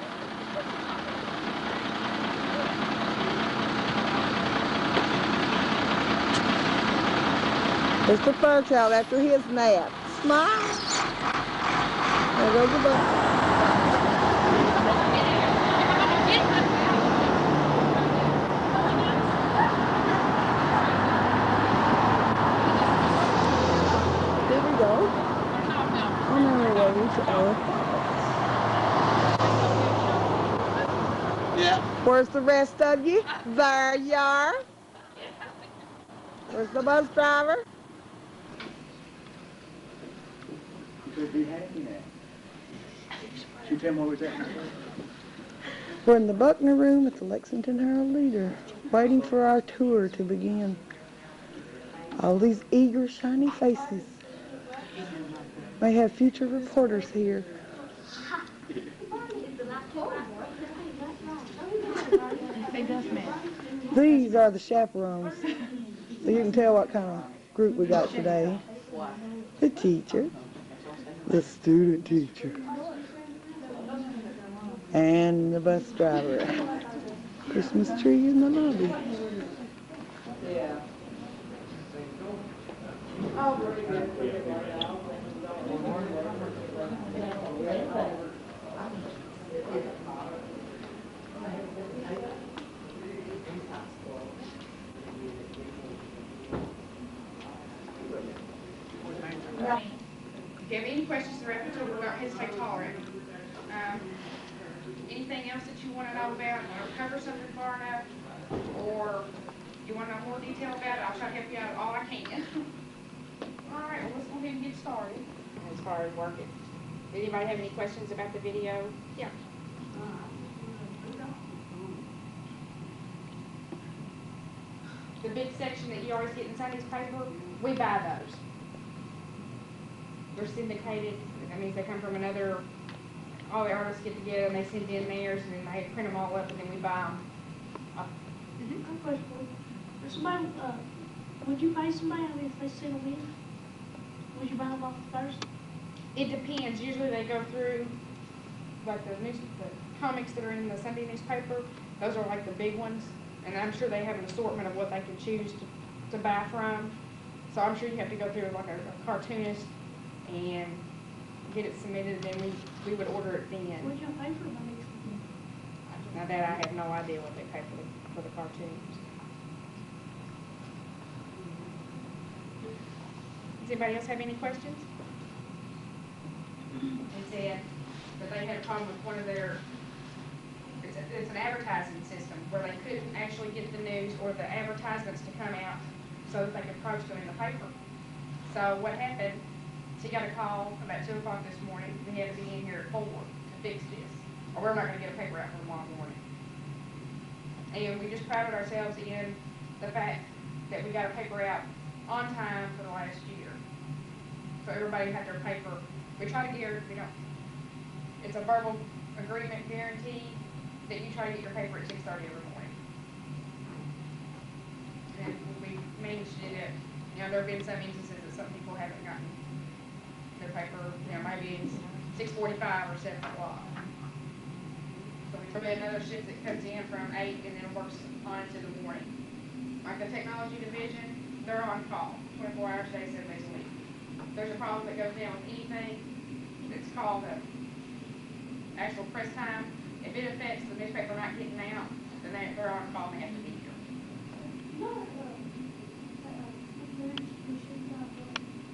Mr. Fairchild after his nap. Smile. There goes the bus. There we go. On our way to our Yeah. Where's the rest of you? There you are. Where's the bus driver? You could be happy now. She tell me where. We're in the Buckner room at the Lexington Herald Leader, waiting for our tour to begin. All these eager, shiny faces. May have future reporters here. These are the chaperones. So you can tell what kind of group we got today. The teacher, the student teacher, and the bus driver. Christmas tree in the lobby. If you have any questions directly to her, don't hesitate to. Um, anything else that you want to know about, or cover something far enough, or you want to know more detail about it, I'll try to help you out all I can. [LAUGHS] All right, well, let's go ahead and get started as far as working. Did anybody have any questions about the video? Yeah. The big section that you always get in Sunday's paper, we buy those. They're syndicated, that means they come from another, all the artists get together and they send in theirs and then they print them all up and then we buy them. Good question. If somebody, uh, would you pay somebody if they send them in? Would you buy them off first? It depends, usually they go through, like the news, the comics that are in the Sunday newspaper, those are like the big ones, and I'm sure they have an assortment of what they can choose to, to buy from. So I'm sure you have to go through like a a cartoonist and get it submitted, then we, we would order it then. Would you pay for them? Now that I have no idea what they pay for the, for the cartoons. Does anybody else have any questions? They said that they had a problem with one of their, it's, a- it's an advertising system where they couldn't actually get the news or the advertisements to come out so that they could post them in the paper. So what happened, she got a call about two o'clock this morning, we had to be in here at four to fix this, or we're not gonna get a paper out for tomorrow morning. And we just prided ourselves in the fact that we got a paper out on time for the last year. So everybody had their paper, we try to gear, you know, it's a verbal agreement guarantee that you try to get your paper at six thirty every morning. And we managed to do it, you know, there've been some instances that some people haven't gotten their paper, you know, maybe it's six forty-five or seven o'clock. So we probably have another shift that comes in from eight and then works on into the morning. Like the technology division, they're on call, twenty-four hours a day, seven days a week. There's a problem that goes down with anything, it's called a actual press time. If it affects the newspaper not getting out, then they, they're on call and they have to be here.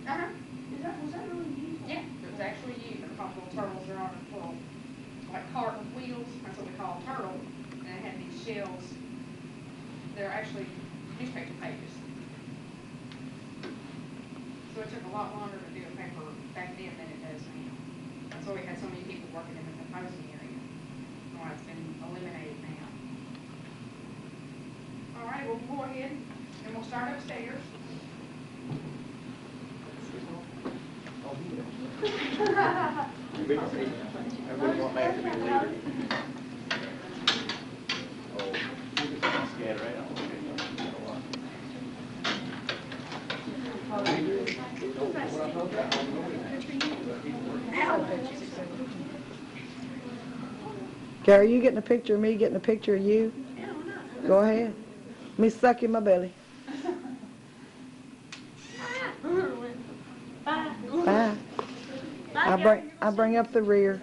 Uh-huh. Is that, was that really used? Yeah, it was actually used, they're called little turtles, they're on a little, like cart with wheels, that's what we call a turtle, and it had these shells. They're actually newspaper pages. it took a lot longer to do a paper back then than it does now. That's why we had so many people working in the composing area. Why it's been eliminated now. All right, we'll go ahead and we'll start upstairs. I wouldn't want Matt to be the leader. Oh, scared right Gary, you getting a picture of me, getting a picture of you? Go ahead. Me suck in my belly. Bye. I bring, I bring up the rear.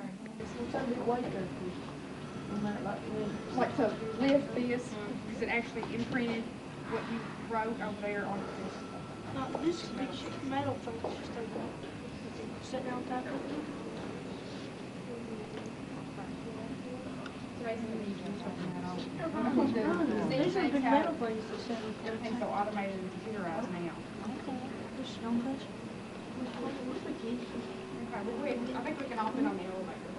Like to lift this, because it actually imprinted what you wrote over there on this. Uh, this big sheet of metal from just over sitting on top of it. These oh, are big metal things to sit on. Everything's so automated and computerized now. Just don't touch. Okay, well, wait, I think we can all fit on the elevator.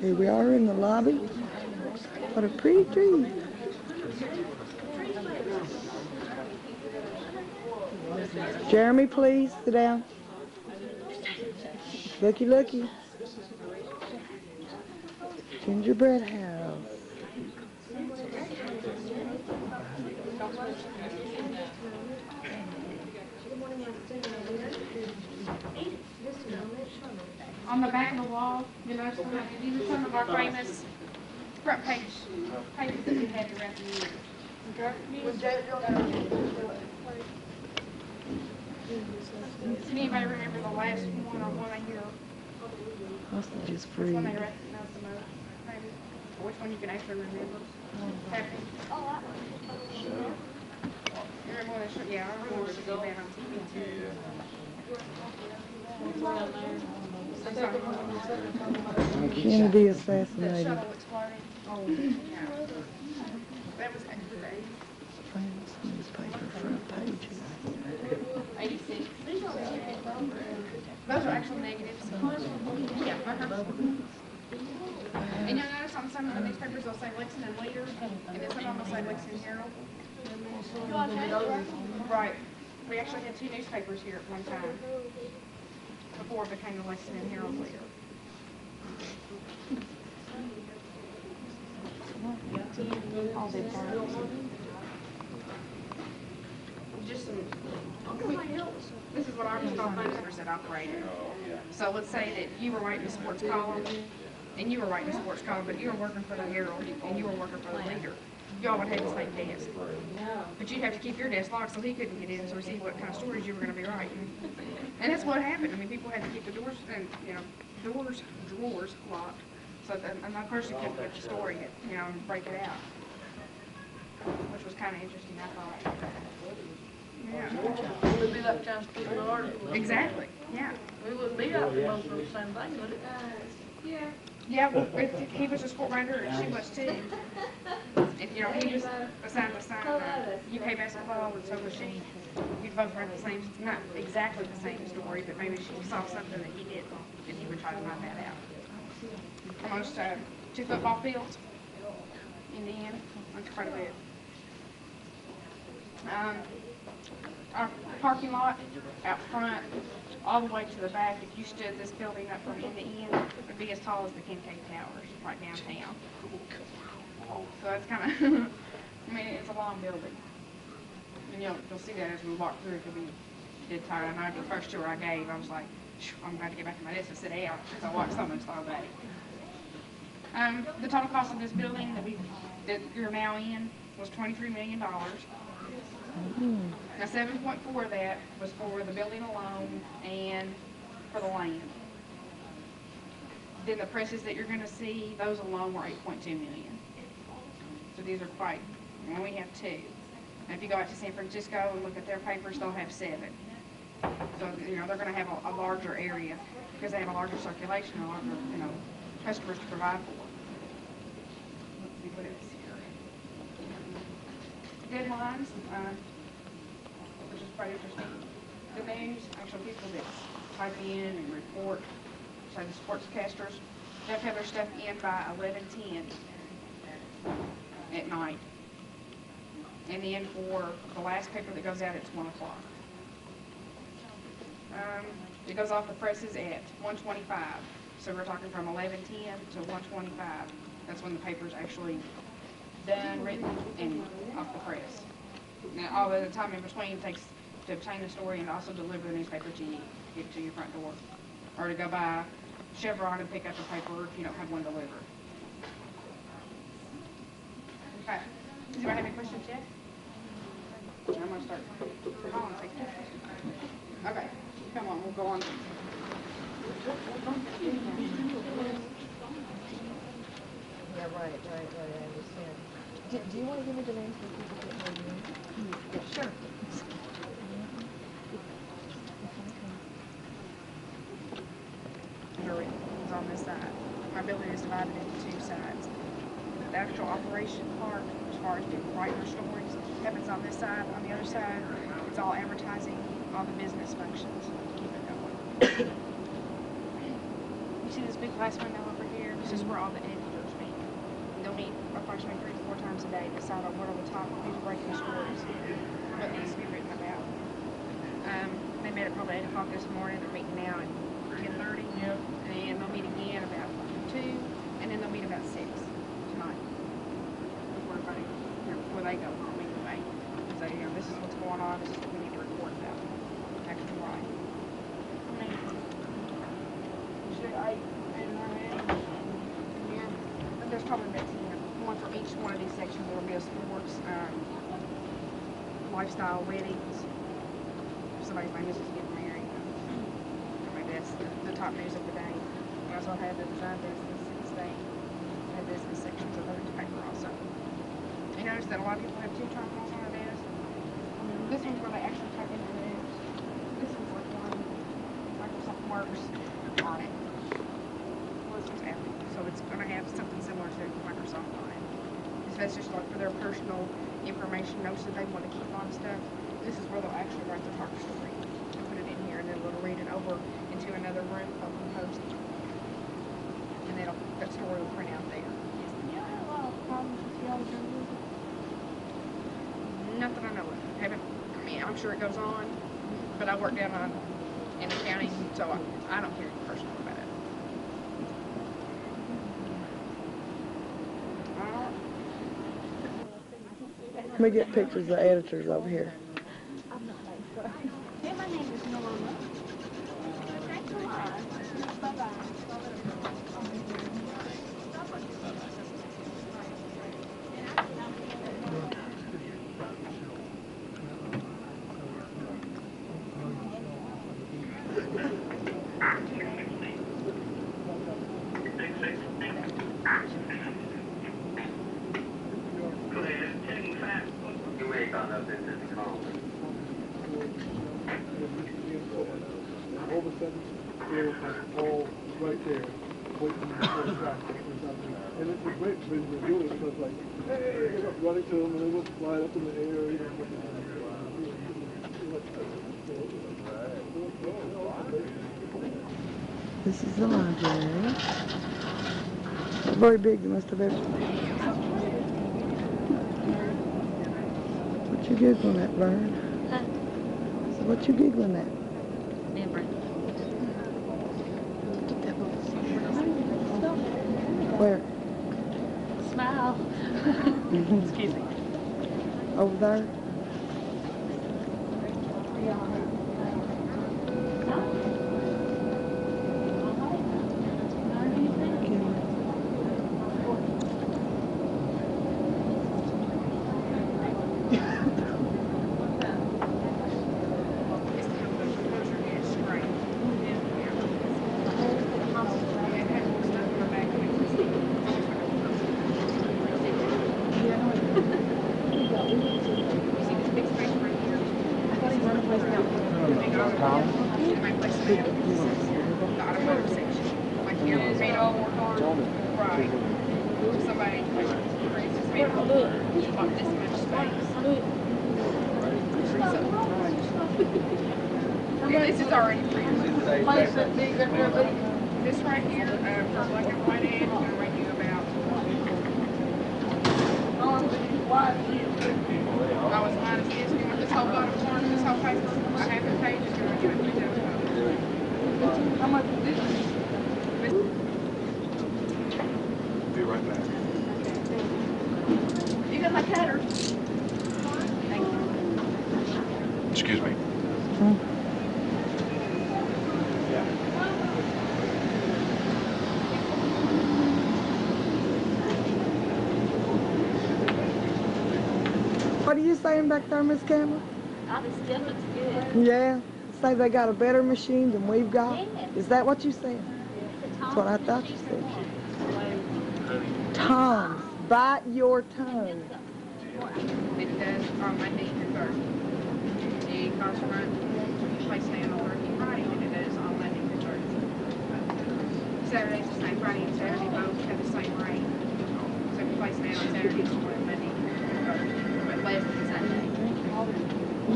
Here we are in the lobby. What a pretty tree. Jeremy, please, sit down. Looky, looky. Gingerbread house. On the back of the wall, you know, some of, these are some of our famous front page papers that we had throughout the year. Does anybody remember the last one or one I hear, Hostage is which free. one they recognize the most, maybe? Or which one you can actually remember? Oh. Happy? You remember when they showed, yeah, I remember when they did that on TV too. I'm sorry. Kennedy The assassinated. shuttle exploded. Oh, yeah. That was actually Famous newspaper front pages. eighty-six. Those are actual negatives. Yeah. uh-huh. And you'll notice on some of the newspapers, they'll say Lexington Leader, and then some will say Lexington Herald. Right. We actually had two newspapers here at one time, before it became the Lexington Herald Leader. All. Just some, oh, this is what call phone that operated. So let's say that you were writing a sports column, and you were writing a sports column, but you were working for the Herald, and you were working for the Leader. Y'all would have the same desk. But you'd have to keep your desk locked so he couldn't get in to see what kind of stories you were gonna be writing. And that's what happened. I mean, people had to keep the doors and, you know, doors, drawers locked, so that another person couldn't put the story, you know, and break it out. Which was kinda interesting, I thought. Yeah. Would be like trying to an article. Exactly, yeah. We wouldn't be out there of the same thing, would it? Yeah. Yeah, well, if he was a sport writer and she was too. If, you know, he was assigned to sign uh, UK basketball and so was she. You'd both write the same, not exactly the same story, but maybe she saw something that he didn't, and he would try to find that out. Almost, uh, two football fields in the end, that's quite a bit. Um, our parking lot out front, all the way to the back, if you stood this building up from end to end, it would be as tall as the Kincaid Towers, right downtown. So that's kind of, [LAUGHS] I mean, it's a long building. And you'll, you'll see that as we walk through, because we did tired. I know the first tour I gave, I was like, I'm glad to get back to my desk and sit down, because I walked so much all day. Um, the total cost of this building that we, that you're now in was twenty-three million dollars. Now, seven point four of that was for the building alone and for the land. Then the presses that you're gonna see, those alone were eight point two million. So these are quite, and we have two. If you go out to San Francisco and look at their papers, they'll have seven. So, you know, they're gonna have a, a larger area, because they have a larger circulation, a larger, you know, customers to provide for. Let's see what else here. Deadlines, uh, pretty interesting. The news, actual people that type in and report, so the sportscasters, they have to have their stuff in by eleven ten at night. And then for the last paper that goes out, it's one o'clock. Um, it goes off the presses at one twenty-five, so we're talking from eleven ten to one twenty-five. That's when the paper's actually done, written, and off the press. Now, all the time in between takes to obtain the story and also deliver the newspaper to you, get to your front door. Or to go by Chevron and pick up the paper if you don't have one delivered. Okay. Does anybody have any questions yet? I'm gonna start. Hold on second. Okay, come on, we'll go on. Yeah, right, right, right, I understand. Do, do you want to give me the names of the people that know you? Sure. Park as far as people writing their stories. Happens on this side, on the other side. It's all advertising, all the business functions. You see this big glass window over here? This is mm-hmm. where all the editors meet. They'll meet approximately three to four times a day to decide on what on the top, who's breaking stories, what needs to be written about. Um, they met at probably 8 o'clock this morning. They're meeting now at 10.30. Yep. And they'll meet again about 2, and then they'll meet about 6. Lifestyle, weddings. Somebody's name is getting married. I mean, that's the, the top news of the day. We also have the design business, city state, and business sections of the newspaper also. You notice that a lot of people have two terminals on their desk. Mm-hmm. This one's where they actually type in the news. This one's like one, Microsoft Works on it. Well, this one's Apple, so it's gonna have something similar to Microsoft on it. So that's just like for their personal information, notes that they wanna keep on stuff. This is where they'll actually write their talk story and put it in here, and then they'll read it over into another room, they'll post it. And then that story will print out there. Not that I know of. Haven't, I mean, I'm sure it goes on, but I work down on, in accounting, so I, I don't hear any personal about it. Let me get pictures of the editors over here. Yeah, my name is Norma. You wait on us into the call. all of a sudden, it was all right there, waiting for the traffic or something. And it was great when they were doing it, because like, hey, they got running to them, and they would fly up in the air, you know. This is the library. Very big, they must have had. What you giggling at, Vern? So what you giggling at? Where? Excuse me. Over there? Saying back there, Miss Campbell? Oh, the still looks good. Yeah. Say they got a better machine than we've got. Is that what you said? That's what I thought you said. Tongues. Bite your tongue. It does on Monday. The customer place down on working Friday and it is on Monday. Saturday's the same Friday and Saturday both have the same rate. So if you place down Saturday,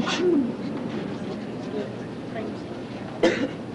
Thank you.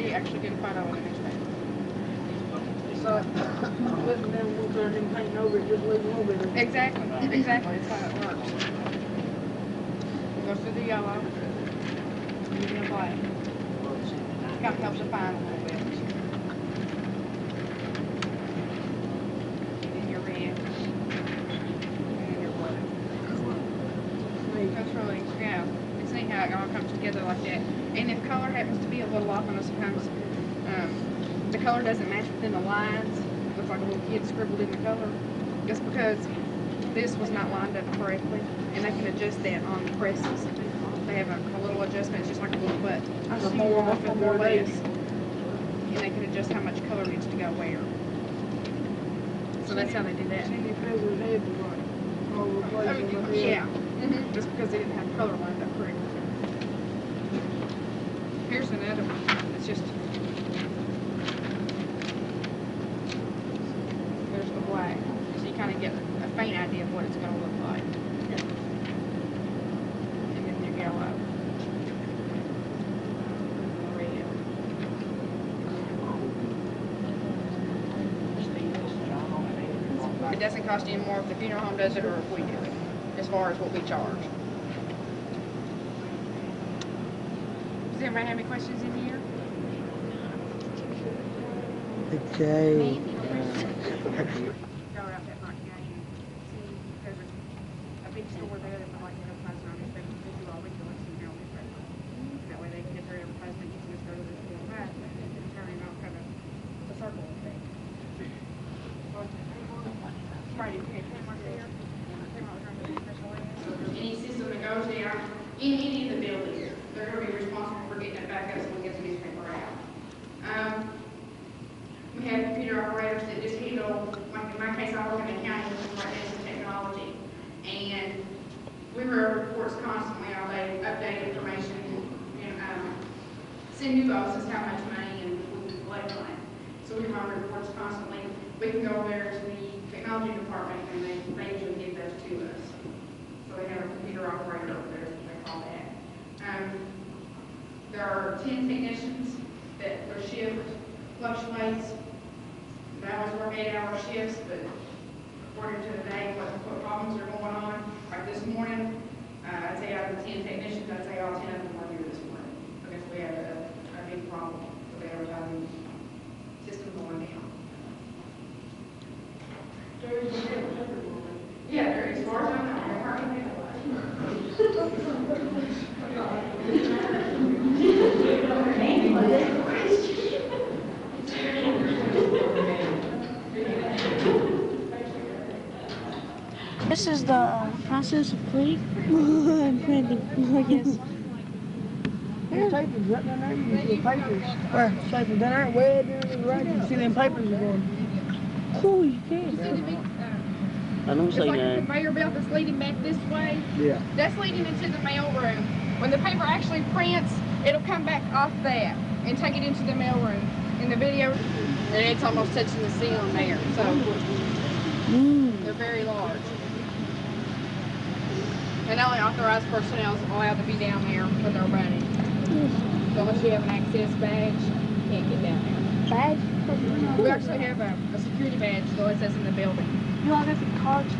that you actually can find out what it is. So, [COUGHS] them. Exactly, exactly. than the lines. Looks like a little kid scribbled in the color. It's because this was not lined up correctly, and they can adjust that on the presses. They have a, little adjustment, it's just like a little butt. I see more off and more less. And they can adjust how much color needs to go where. So that's how they do that. Oh, yeah. Mm -hmm. Just because they didn't have color lined up correctly. Here's another one. It's just doesn't cost you any more if the funeral home does it or if we do it, as far as what we charge. Does everybody have any questions in here? Okay. Go [LAUGHS] out that night, yeah, and see, there's a, a big store there that would like to advertise on this, they can do all retail and see how this goes. That way they can get their advertisement, you can just go to this store back, and turn it out kind of a circle effect. Right, you can't put one there. Any system that goes down, in any of the buildings, they're gonna be responsible for getting it back up so we get the newspaper out. Um, we have computer operators that just handle, like in my case, I work in accounting, which is right next to technology. And we run reports constantly all day, update information, and, um, send new bosses how much money and we can collect on it. So we run reports constantly. We can go over there to the technology department and they, they usually give those to us. So they have a computer operator over there, is what they call that. Um, there are ten technicians that their shift fluctuates. They always work eight-hour shifts, but according to the day, what, what problems are going on. Like this morning, uh, I'd say out of the ten technicians, I'd say all ten of them were here this morning, because we had a, a big problem with the advertising system going down. Yeah, there- as far as I know, they're hardly This is the uh, process of cleaning. I'm printing, I guess. There's papers right down there, you can see the papers. Where? Papers down there, way down to the right, you can see them papers are going. Cool, you can. I don't It's like the conveyor belt that's leading back this way. Yeah. That's leading into the mail room. When the paper actually prints, it'll come back off that and take it into the mail room. In the video, and it's almost touching the ceiling there, so they're very large. And only authorized personnel is allowed to be down there when they're running. Hmm. So unless you have an access badge, you can't get down there. Badge? We actually have a, a security badge that lets us in the building. You all got the cards?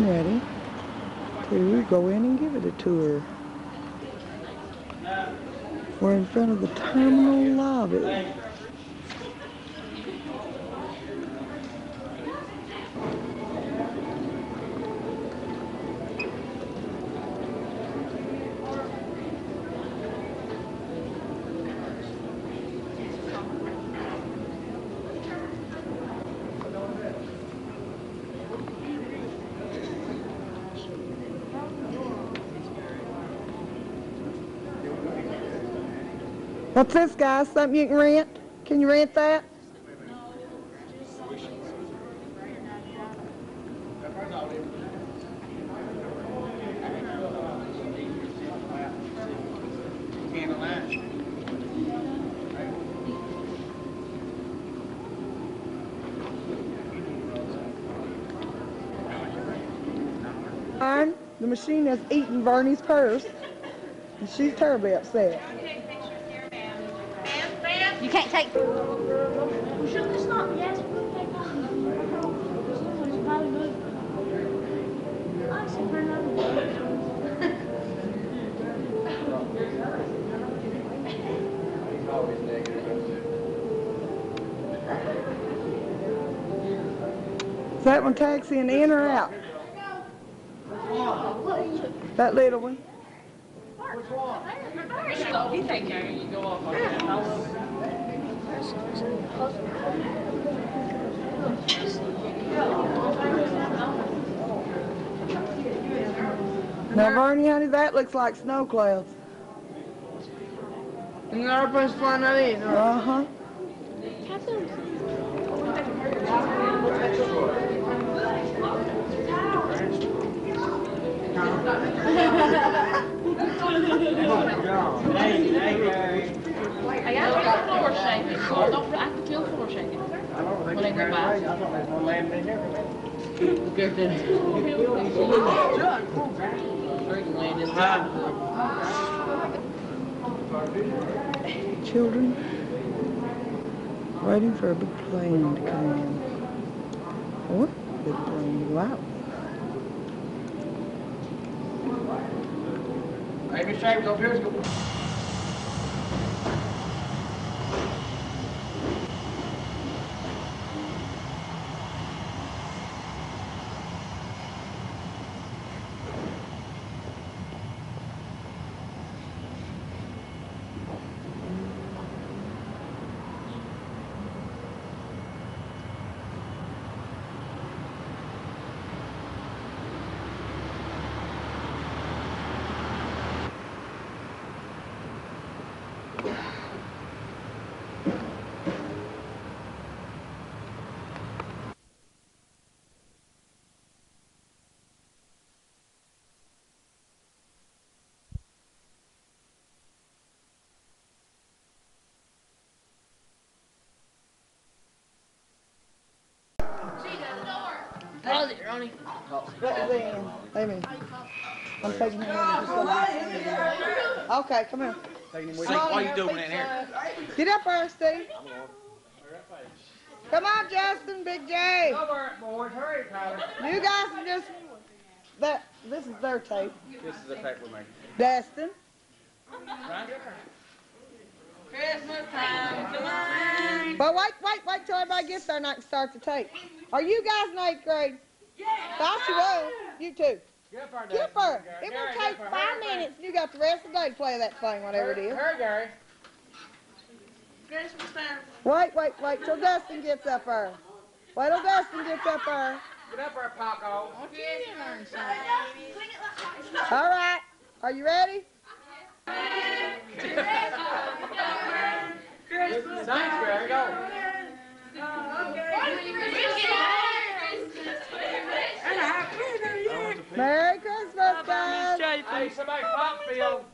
Getting ready to go in and give it a tour. We're in front of the terminal lobby. What's this, guys? Something you can rent? Can you rent that? The machine has eaten Bernie's purse, and she's terribly upset. You can't take. Should this not be asked for? I said for another. Is that one taxiing in or out? That little one? You take care, you go off on that. Now, Bernie, honey, that looks like snow clouds. And the airplane's flying out in, huh? Uh-huh. Hey, I feel the floor shaking. Oh, don't, I can feel floor shaking. When they go by. Children waiting for a big plane to come in. Or a big plane to go out. Maybe Shane's up here. Close it, Ronnie. Amy, I'm taking him over just Okay, come here. Why you doing in here? Get up there, Steve. Come on, Justin, Big J. boys, hurry, Tyler. You guys are just, that, this is their tape. This is the tape we're making. Dustin. Christmas time, come on. But wait, wait, wait till everybody gets there and I can start the tape. Are you guys in eighth grade? Yeah. Thought you were. You too. Get up Get her. It will take five minutes. You got the rest of the day to play that thing, whatever it is. Hurry, Gary. Christmas time. Wait, wait, wait till Dustin gets up there. Wait till Dustin gets up there. Get up there, Paco. Won't you learn something? All right. Are you ready? Christmas Thanks, Gary. Go. Merry Christmas, guys. Hey, somebody pop Bill.